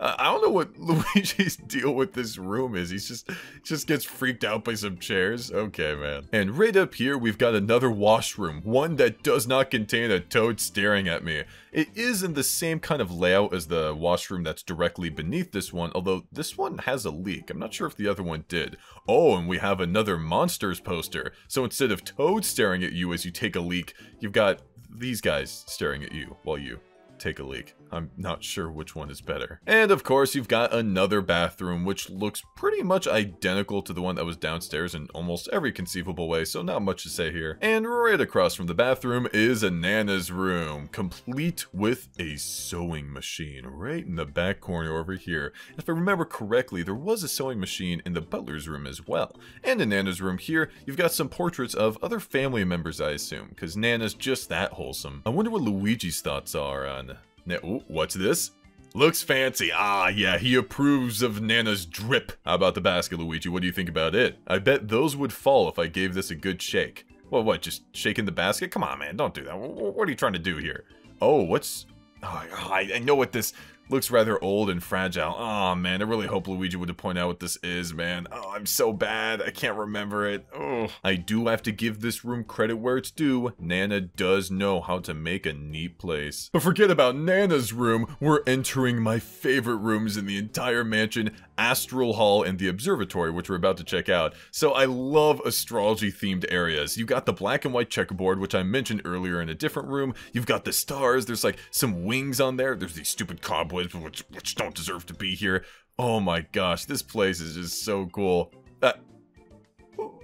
I don't know what *laughs* Luigi's deal with this room is. He's just just gets freaked out by some chairs. Okay, man. And right up here, we've got another washroom. One that does not contain a toad staring at me. It is in the same kind of layout as the washroom that's directly beneath this one, although this one has a leak. I'm not sure if the other one did. Oh, and we have another Monsters poster. So instead of Toad staring at you as you take a leak, you've got these guys staring at you while you take a leak. I'm not sure which one is better. And of course, you've got another bathroom, which looks pretty much identical to the one that was downstairs in almost every conceivable way, so not much to say here. And right across from the bathroom is a Nana's room, complete with a sewing machine right in the back corner over here. If I remember correctly, there was a sewing machine in the butler's room as well. And in Nana's room here, you've got some portraits of other family members, I assume, because Nana's just that wholesome. I wonder what Luigi's thoughts are on ooh, what's this? Looks fancy. Ah, yeah, he approves of Nana's drip. How about the basket, Luigi? What do you think about it? I bet those would fall if I gave this a good shake. Well, what, just shaking the basket? Come on, man, don't do that. What are you trying to do here? Oh, what's... Oh, I know what this looks rather old and fragile. Oh man, I really hope Luigi would point out what this is, man. Oh, I'm so bad. I can't remember it. Oh. I do have to give this room credit where it's due. Nana does know how to make a neat place. But forget about Nana's room. We're entering my favorite rooms in the entire mansion, Astral Hall and the Observatory, which we're about to check out. So I love astrology themed areas. You got the black and white checkerboard, which I mentioned earlier in a different room. You've got the stars. There's like some wings on there. There's these stupid cobwebs which, which don't deserve to be here. Oh my gosh, this place is just so cool. Uh,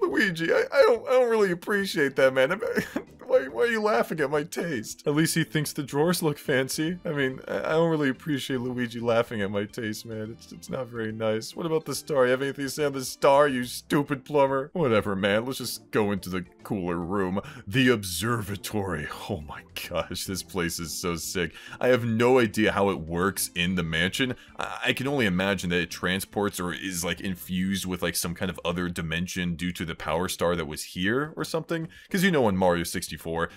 Luigi, I, I don't I don't really appreciate that, man. *laughs* Why, why are you laughing at my taste? At least he thinks the drawers look fancy. I mean, I, don't really appreciate Luigi laughing at my taste, man. It's, it's not very nice. What about the star? You have anything to say on the star, you stupid plumber? Whatever, man. Let's just go into the cooler room. The observatory. Oh my gosh, this place is so sick. I have no idea how it works in the mansion. I, I can only imagine that it transports or is like infused with like some kind of other dimension due to the power star that was here or something. Because you know in Mario 64,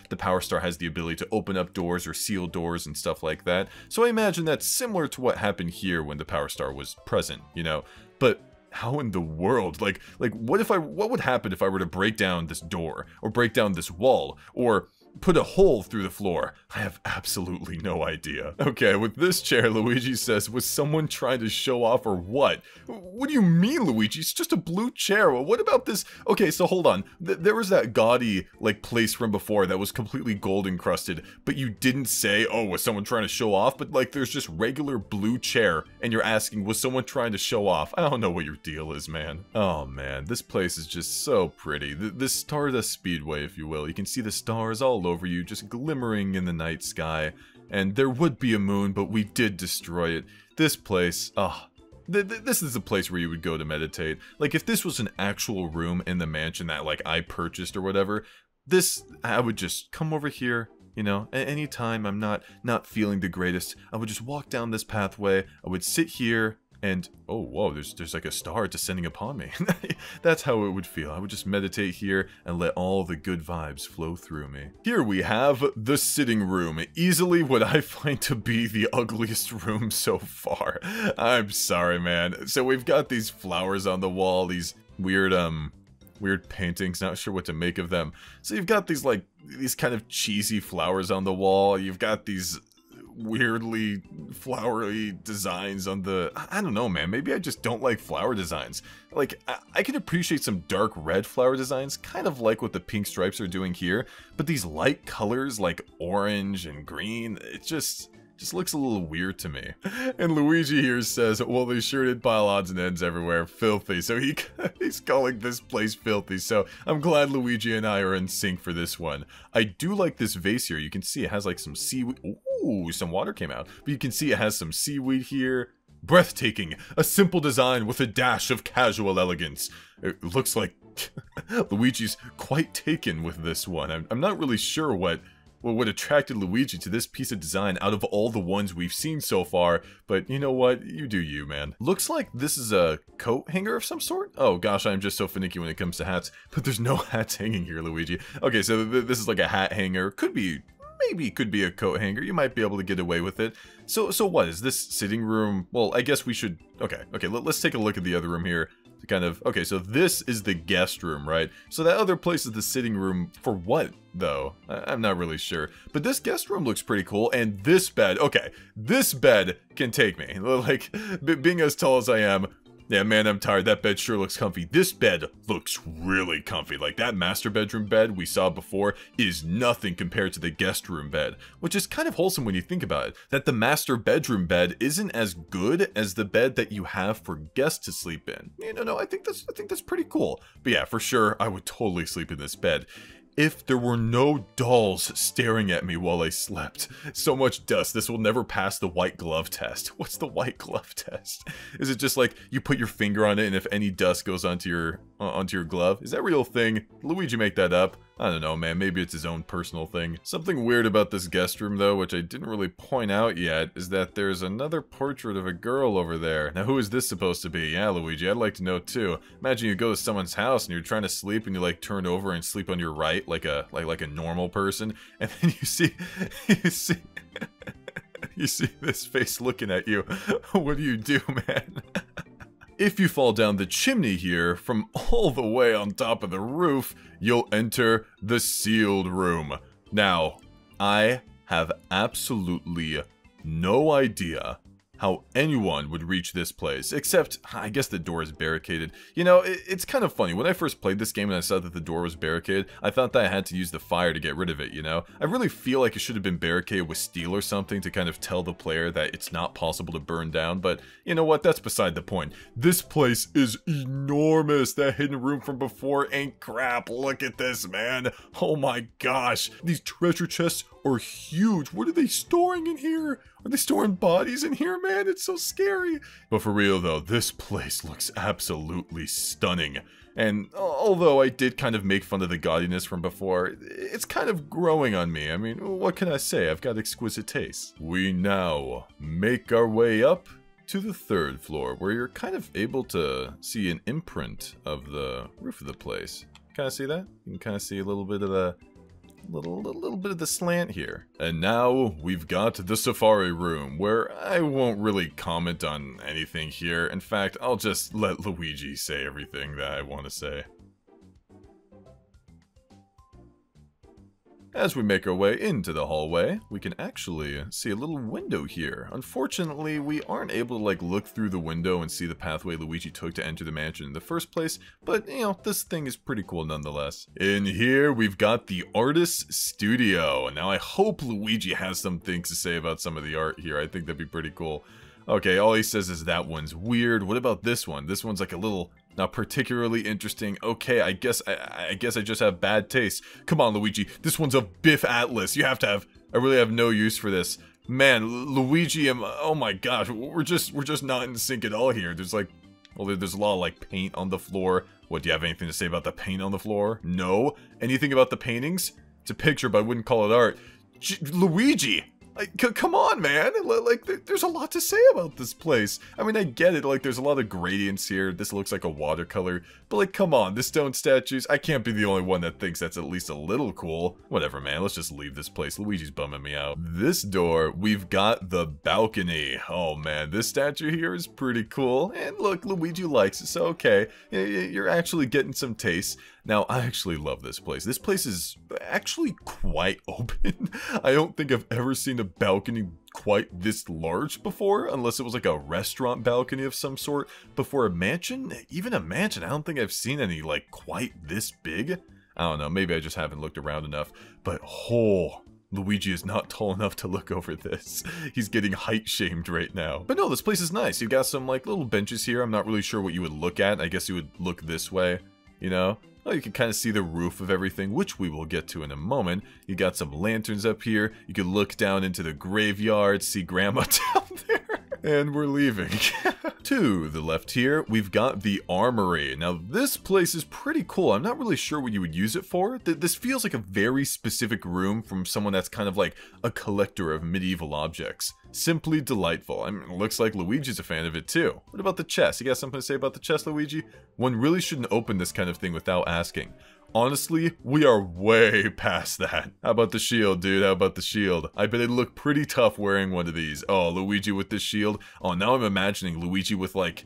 the Power Star has the ability to open up doors or seal doors and stuff like that. So I imagine that's similar to what happened here when the Power Star was present, you know? But how in the world? Like, like what if I, what would happen if I were to break down this door or break down this wall or put a hole through the floor? I have absolutely no idea. Okay, with this chair, Luigi says, was someone trying to show off or what? What do you mean, Luigi? It's just a blue chair. What about this? Okay, so hold on. Th there was that gaudy, like, place from before that was completely gold encrusted, but you didn't say, oh, was someone trying to show off? But, like, there's just regular blue chair, and you're asking, was someone trying to show off? I don't know what your deal is, man. Oh, man, this place is just so pretty. Th this Stardust Speedway, if you will. You can see the stars all over you, just glimmering in the night sky. And there would be a moon, but we did destroy it. This place, ah, th th this is the place where you would go to meditate. Like, if this was an actual room in the mansion that, like, I purchased or whatever, this, I would just come over here, you know, at any time I'm not, not feeling the greatest, I would just walk down this pathway, I would sit here, and oh whoa there's there's like a star descending upon me. *laughs* That's how it would feel. I would just meditate here and let all the good vibes flow through me. Here we have the sitting room. Easily what i *laughs* find to be the ugliest room so far. I'm sorry man. So we've got these flowers on the wall these weird um weird paintings not sure what to make of them. So you've got these like these kind of cheesy flowers on the wall. You've got these weirdly flowery designs on the I don't know man. Maybe I just don't like flower designs. Like I, I can appreciate some dark red flower designs kind of like what the pink stripes are doing here but these light colors like orange and green it just just looks a little weird to me. And Luigi here says, well, they sure did pile odds and ends everywhere. Filthy. So he *laughs* he's calling this place filthy. So I'm glad Luigi and I are in sync for this one. I do like this vase here. You can see it has like some seaweed. Ooh, some water came out. But you can see it has some seaweed here. Breathtaking. A simple design with a dash of casual elegance. It looks like *laughs* Luigi's quite taken with this one. I'm, I'm not really sure what what attracted Luigi to this piece of design out of all the ones we've seen so far, but you know what? You do you, man. Looks like this is a coat hanger of some sort? Oh gosh, I'm just so finicky when it comes to hats, but there's no *laughs* hats hanging here, Luigi. Okay, so th this is like a hat hanger. Could be maybe could be a coat hanger. You might be able to get away with it. So so what is this sitting room? Well, I guess we should. Okay, okay. Let, us take a look at the other room here kind of, okay, so this is the guest room, right? So that other place is the sitting room for what, though? I am not really sure. But this guest room looks pretty cool, and this bed, okay, this bed can take me. *laughs* Like, being as tall as I am, yeah, man, I'm tired. That bed sure looks comfy. This bed looks really comfy. Like, that master bedroom bed we saw before is nothing compared to the guest room bed, which is kind of wholesome when you think about it. That the master bedroom bed isn't as good as the bed that you have for guests to sleep in. You know, no, I think that's I think that's pretty cool. But yeah, for sure, I would totally sleep in this bed if there were no dolls staring at me while I slept. So much dust, this will never pass the white glove test. *laughs* What's the white glove test? Is it just like you put your finger on it and if any dust goes onto your uh, onto your glove? Is that real thing? Luigi make that up? I don't know, man. Maybe it's his own personal thing. Something weird about this guest room, though, which I didn't really point out yet, is that there's another portrait of a girl over there. Now, who is this supposed to be? Yeah, Luigi, I'd like to know, too. Imagine you go to someone's house and you're trying to sleep and you, like, turn over and sleep on your right like a, like, like a normal person, *laughs* and then you see, *laughs* you see... *laughs* you see this face looking at you. what do you do, man? If you fall down the chimney here, from all the way on top of the roof, you'll enter the sealed room. Now, I have absolutely no idea how anyone would reach this place, except I guess the door is barricaded. You know, it, it's kind of funny. When I first played this game and I saw that the door was barricaded, I thought that I had to use the fire to get rid of it, you know? I really feel like it should have been barricaded with steel or something to kind of tell the player that it's not possible to burn down, but you know what? That's beside the point. This place is enormous. That hidden room from before ain't crap. Look at this, man. Oh my gosh. These treasure chests are huge. What are they storing in here? Are they storing bodies in here, man? It's so scary. But for real though, this place looks absolutely stunning. And although I did kind of make fun of the gaudiness from before, it's kind of growing on me. I mean, what can I say? I've got exquisite taste. We now make our way up to the third floor, where you're kind of able to see an imprint of the roof of the place. Kind of see that? You can kind of see a little bit of the little, little, little bit of the slant here. And now we've got the safari room, where I won't really comment on anything here. In fact, I'll just let Luigi say everything that I want to say. As we make our way into the hallway, we can actually see a little window here. Unfortunately, we aren't able to like look through the window and see the pathway Luigi took to enter the mansion in the first place, but you know, this thing is pretty cool nonetheless. In here, we've got the artist's studio. Now I hope Luigi has some things to say about some of the art here. I think that'd be pretty cool. Okay, all he says is that one's weird. What about this one? This one's like a little not particularly interesting. Okay, I guess I, I, guess I just have bad taste. Come on, Luigi. This one's a Biff Atlas. You have to have. I really have no use for this. Man, Luigi and oh my gosh, we're just we're just not in sync at all here. There's like, well, there's a lot of like paint on the floor. What do you have anything to say about the paint on the floor? No. Anything about the paintings? It's a picture, but I wouldn't call it art. G Luigi, like, come on, man. Like, there's a lot to say about this place. I mean, I get it. Like, there's a lot of gradients here. This looks like a watercolor. But, like, come on. The stone statues, I can't be the only one that thinks that's at least a little cool. Whatever, man. Let's just leave this place. Luigi's bumming me out. This door, we've got the balcony. Oh, man. This statue here is pretty cool. And look, Luigi likes it, so okay. You're actually getting some taste. Now, I actually love this place. This place is actually quite *laughs* open. I don't think I've ever seen a balcony quite this large before, unless it was like a restaurant balcony of some sort. Before a mansion, even a mansion, I don't think I've seen any like quite this big. I don't know, maybe I just haven't looked around enough. But, oh, Luigi is not *laughs* tall enough to look over this. He's getting height shamed right now. But no, this place is nice. You've got some like little benches here. I'm not really sure what you would look at. I guess you would look this way, you know? Oh, you can kind of see the roof of everything, which we will get to in a moment. You got some lanterns up here. You can look down into the graveyard, see Grandma *laughs* down there. And we're leaving. *laughs* to the left here, we've got the armory. Now, this place is pretty cool. I'm not really sure what you would use it for. This feels like a very specific room from someone that's kind of like a collector of medieval objects. Simply delightful. I mean, it looks like Luigi's a fan of it too. What about the chest? You got something to say about the chest, Luigi? One really shouldn't open this kind of thing without asking. Honestly, we are way past that. How about the shield, dude? How about the shield? I bet it'd look pretty tough wearing one of these. Oh, Luigi with this shield. Oh, now I'm imagining Luigi with like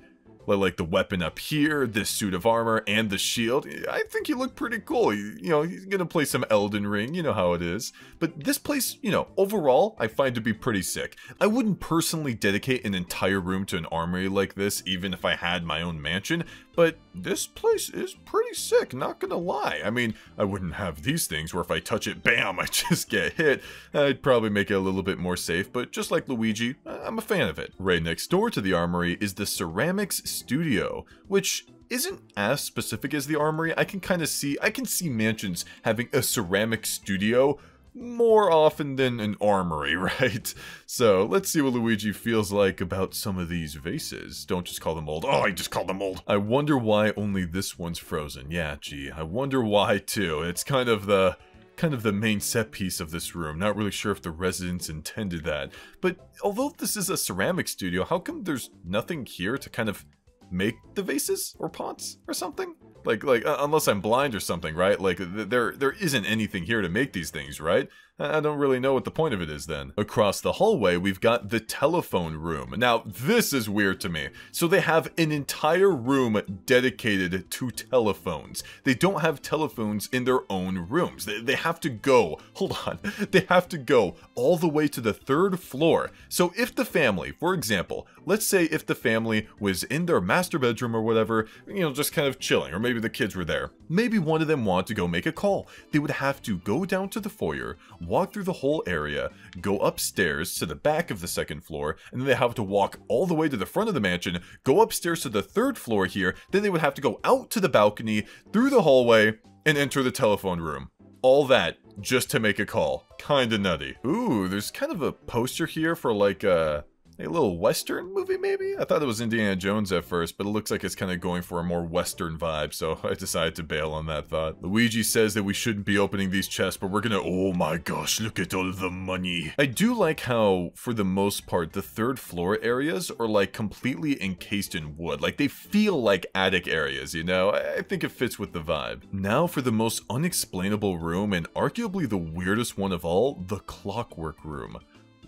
like the weapon up here, this suit of armor, and the shield. I think he looked pretty cool. You, you know, he's gonna play some Elden Ring, you know how it is. But this place, you know, overall, I find to be pretty sick. I wouldn't personally dedicate an entire room to an armory like this, even if I had my own mansion, but this place is pretty sick, not gonna lie. I mean, I wouldn't have these things where if I touch it, bam, *laughs* I just get hit. I'd probably make it a little bit more safe, but just like Luigi, I'm a fan of it. Right next door to the armory is the ceramics studio, which isn't as specific as the armory. I can kind of see, I can see mansions having a ceramic studio more often than an armory, *laughs* right? So let's see what Luigi feels like about some of these vases. Don't just call them old. Oh, I just called them old. I wonder why only this one's frozen. Yeah, gee, I wonder why too. It's kind of the kind of the main set piece of this room. Not really sure if the residents intended that. But although this is a ceramic studio, how come there's nothing here to kind of make the vases or pots or something? Like, like uh, unless I'm blind or something, right? Like, th there there isn't anything here to make these things, right? I don't really know what the point of it is then. Across the hallway, we've got the telephone room. Now, this is weird to me. So they have an entire room dedicated to telephones. They don't have telephones in their own rooms. They, they have to go, *laughs* hold on, they have to go all the way to the third floor. So if the family, for example, let's say if the family was in their master bedroom or whatever, you know, just kind of chilling, or maybe the kids were there. Maybe one of them wanted to go make a call. They would have to go down to the foyer, walk through the whole area, go upstairs to the back of the second floor, and then they have to walk all the way to the front of the mansion, go upstairs to the third floor here, then they would have to go out to the balcony, through the hallway, and enter the telephone room. All that just to make a call. Kinda nutty. Ooh, there's kind of a poster here for like a... A little western movie maybe? I thought it was Indiana Jones at first, but it looks like it's kind of going for a more western vibe, so *laughs* I decided to bail on that thought. Luigi says that we shouldn't be opening these chests, but we're gonna- oh my gosh, look at all the money. I do like how, for the most part, the third floor areas are like completely encased in wood. Like they feel like attic areas, you know? I think it fits with the vibe. Now for the most unexplainable room, and arguably the weirdest one of all, the clockwork room.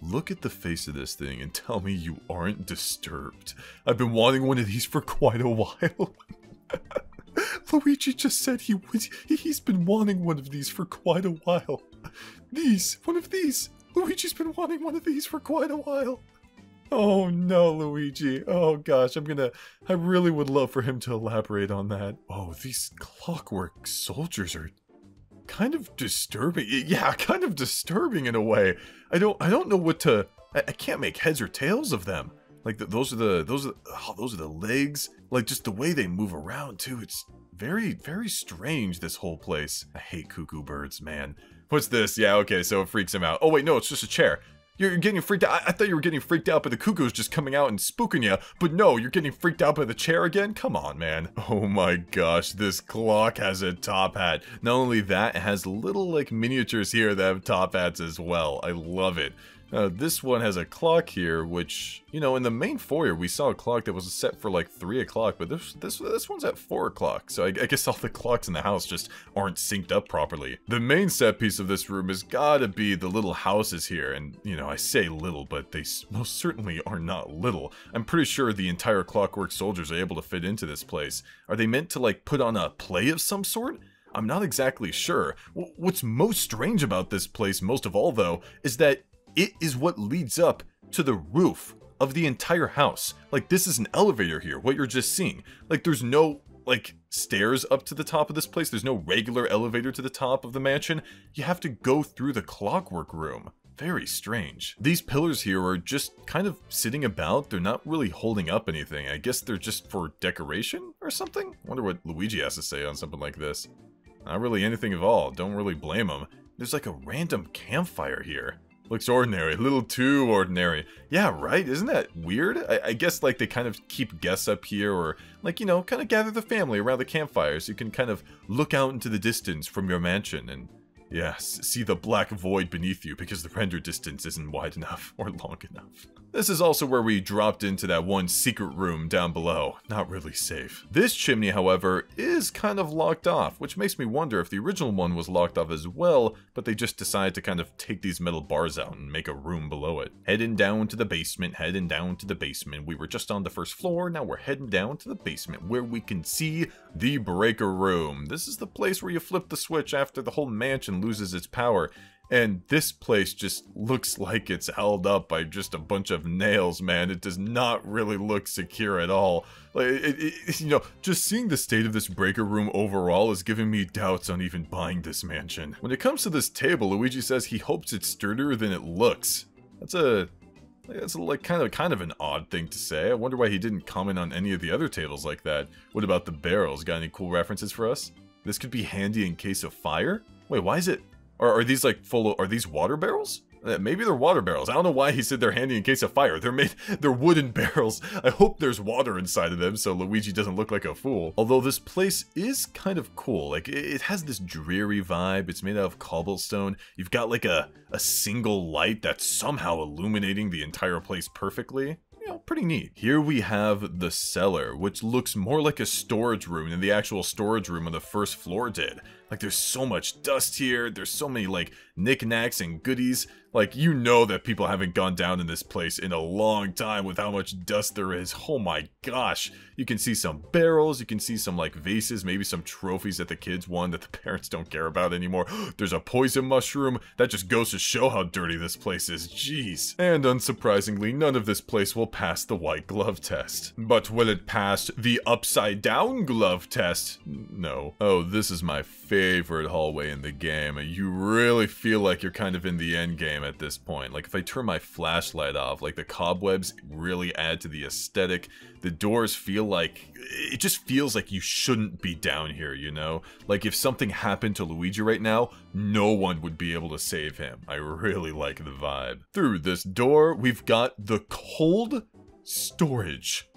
Look at the face of this thing and tell me you aren't disturbed. I've been wanting one of these for quite a while. *laughs* Luigi just said he would, he's been wanting one of these for quite a while. These, one of these. Luigi's been wanting one of these for quite a while. Oh no, Luigi. Oh gosh, I'm gonna. I really would love for him to elaborate on that. Oh, these clockwork soldiers are kind of disturbing. Yeah, *laughs* kind of disturbing in a way. I don't I don't know what to I, I can't make heads or tails of them. Like the, those are the those are oh, those are the legs. Like just the way they move around too. It's very very strange this whole place. I hate cuckoo birds, man. What's this? Yeah, okay, so it freaks him out. Oh wait, no, it's just a chair. You're getting freaked out. I, thought you were getting freaked out by the cuckoos just coming out and spooking you, but no, you're getting freaked out by the chair again? Come on, man. *laughs* Oh my gosh, this clock has a top hat. Not only that, it has little like miniatures here that have top hats as well. I love it. Uh, this one has a clock here, which, you know, in the main foyer, we saw a clock that was set for like 3 o'clock, but this this this one's at 4 o'clock, so I, I, guess all the clocks in the house just aren't synced up properly. The main set piece of this room has gotta be the little houses here, and, you know, I say little, but they most certainly are not little. I'm pretty sure the entire Clockwork Soldiers are able to fit into this place. Are they meant to, like, put on a play of some sort? I'm not exactly sure. W what's most strange about this place, most of all though, is that it is what leads up to the roof of the entire house. Like this is an elevator here, what you're just seeing. Like there's no like stairs up to the top of this place. There's no regular elevator to the top of the mansion. You have to go through the clockwork room. Very strange. These pillars here are just kind of sitting about. They're not really holding up anything. I guess they're just for decoration or something? wonder what Luigi has to say on something like this. Not really anything at all. Don't really blame him. There's like a random campfire here. Looks ordinary, a little too ordinary. Yeah, right? Isn't that weird? I, I, guess like they kind of keep guests up here or like, you know, kind of gather the family around the campfire so you can kind of look out into the distance from your mansion and Yes, see the black void beneath you because the render distance isn't wide enough *laughs* or long enough. This is also where we dropped into that one secret room down below. Not really safe. This chimney, however, is kind of locked off, which makes me wonder if the original one was locked off as well, but they just decided to kind of take these metal bars out and make a room below it. Heading down to the basement, heading down to the basement. We were just on the first floor, now we're heading down to the basement where we can see the breaker room. This is the place where you flip the switch after the whole mansion loses its power. And this place just looks like it's held up by just a bunch of nails, man. It does not really look secure at all. Like, it, it, you know, just seeing the state of this breaker room overall is giving me doubts on even buying this mansion. When it comes to this table, Luigi says he hopes it's sturdier than it looks. That's a that's like kind of kind of an odd thing to say. I wonder why he didn't comment on any of the other tables like that. What about the barrels? Got any cool references for us? This could be handy in case of fire? Wait, why is it are these like full of, are these water barrels? Uh, maybe they're water barrels. I don't know why he said they're handy in case of fire. They're made, *laughs* they're wooden *laughs* barrels. I hope there's water inside of them so Luigi doesn't look like a fool. Although this place is kind of cool. Like, it has this dreary vibe. It's made out of cobblestone. You've got like a, a single light that's somehow illuminating the entire place perfectly you know, pretty neat. Here we have the cellar, which looks more like a storage room than the actual storage room on the first floor did. Like there's so much dust here, there's so many like knickknacks and goodies. Like you know that people haven't gone down in this place in a long time with how much dust there is. Oh my gosh. You can see some barrels, you can see some like vases, maybe some trophies that the kids won that the *laughs* parents don't care about anymore. *gasps* There's a poison mushroom. That just goes to show how dirty this place is. Jeez. And unsurprisingly, none of this place will pass the white glove test. But will it pass the upside down glove test? No. Oh, this is my favorite hallway in the game. You really feel like you're kind of in the end game at this point. Like if I turn my flashlight off, like the cobwebs really add to the aesthetic. The doors feel like, it just feels like you shouldn't be down here, you know? Like if something happened to Luigi right now, no one would be able to save him. I really like the vibe. Through this door, we've got the cold storage.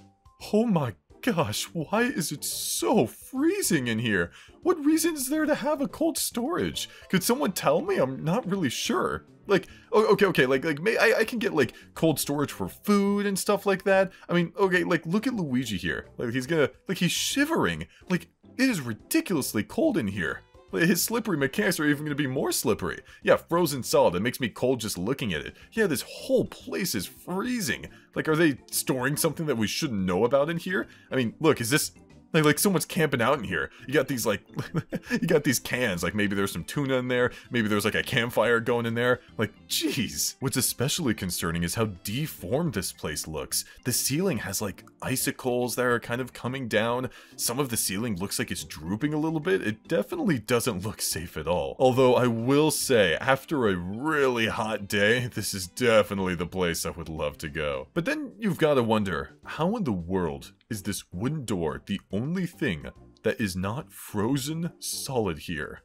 Oh my gosh, why is it so freezing in here? What reason is there to have a cold storage? Could someone tell me? I'm not really sure. Like, okay, okay, like, like, may, I, I can get, like, cold storage for food and stuff like that. I mean, okay, like, look at Luigi here. Like, he's gonna, like, he's shivering. Like, it is ridiculously cold in here. His slippery mechanics are even going to be more slippery. Yeah, frozen solid. It makes me cold just looking at it. Yeah, this whole place is freezing. Like, are they storing something that we shouldn't know about in here? I mean, look, is this like, like someone's camping out in here. You got these like, *laughs* you got these cans. Like maybe there's some tuna in there. Maybe there's like a campfire going in there. Like, jeez. What's especially concerning is how deformed this place looks. The ceiling has like icicles that are kind of coming down. Some of the ceiling looks like it's drooping a little bit. It definitely doesn't look safe at all. Although I will say, after a really hot day, this is definitely the place I would love to go. But then you've got to wonder, how in the world is this wooden door the only thing that is not frozen solid here.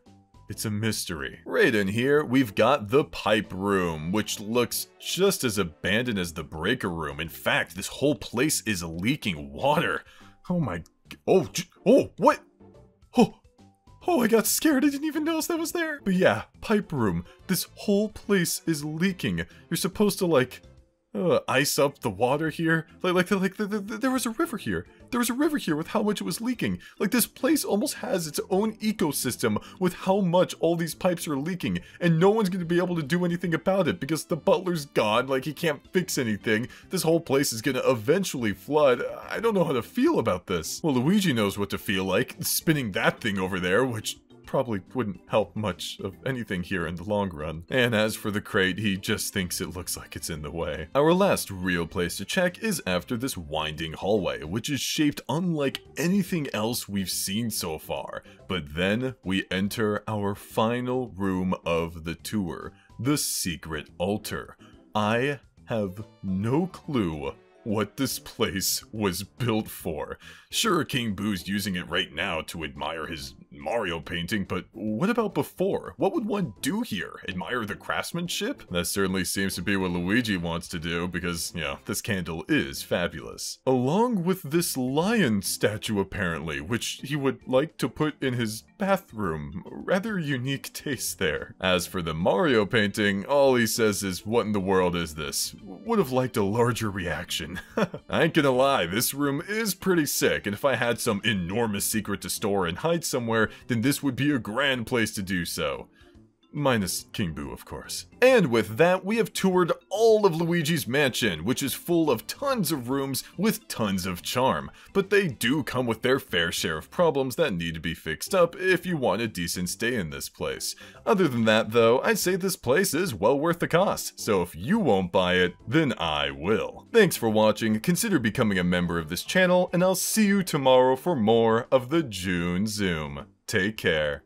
It's a mystery. Right in here, we've got the pipe room, which looks just as abandoned as the breaker room. In fact, this whole place is leaking water. Oh my... Oh, oh, what? Oh, oh, I got scared. I didn't even notice that was there. But yeah, pipe room. This whole place is leaking. You're supposed to, like, uh, ice up the water here. Like, like, like the, the, the, there was a river here. There was a river here with how much it was leaking. Like, this place almost has its own ecosystem with how much all these pipes are leaking. And no one's going to be able to do anything about it because the butler's gone. Like, he can't fix anything. This whole place is going to eventually flood. I don't know how to feel about this. Well, Luigi knows what to feel like, spinning that thing over there, which probably wouldn't help much of anything here in the long run. And as for the crate, he just thinks it looks like it's in the way. Our last real place to check is after this winding hallway, which is shaped unlike anything else we've seen so far. But then we enter our final room of the tour, the secret altar. I have no clue what this place was built for. Sure, King Boo's using it right now to admire his Mario painting, but what about before? What would one do here? Admire the craftsmanship? That certainly seems to be what Luigi wants to do, because, you know, this candle is fabulous. Along with this lion statue, apparently, which he would like to put in his bathroom. Rather unique taste there. As for the Mario painting, all he says is, what in the world is this? Would have liked a larger reaction. *laughs* I ain't gonna lie, this room is pretty sick, and if I had some enormous secret to store and hide somewhere, then this would be a grand place to do so. Minus King Boo, of course. And with that, we have toured all of Luigi's Mansion, which is full of tons of rooms with tons of charm. But they do come with their fair share of problems that need to be fixed up if you want a decent stay in this place. Other than that, though, I'd say this place is well worth the cost, so if you won't buy it, then I will. Thanks for watching, consider becoming a member of this channel, and I'll see you tomorrow for more of the June Zoom. Take care.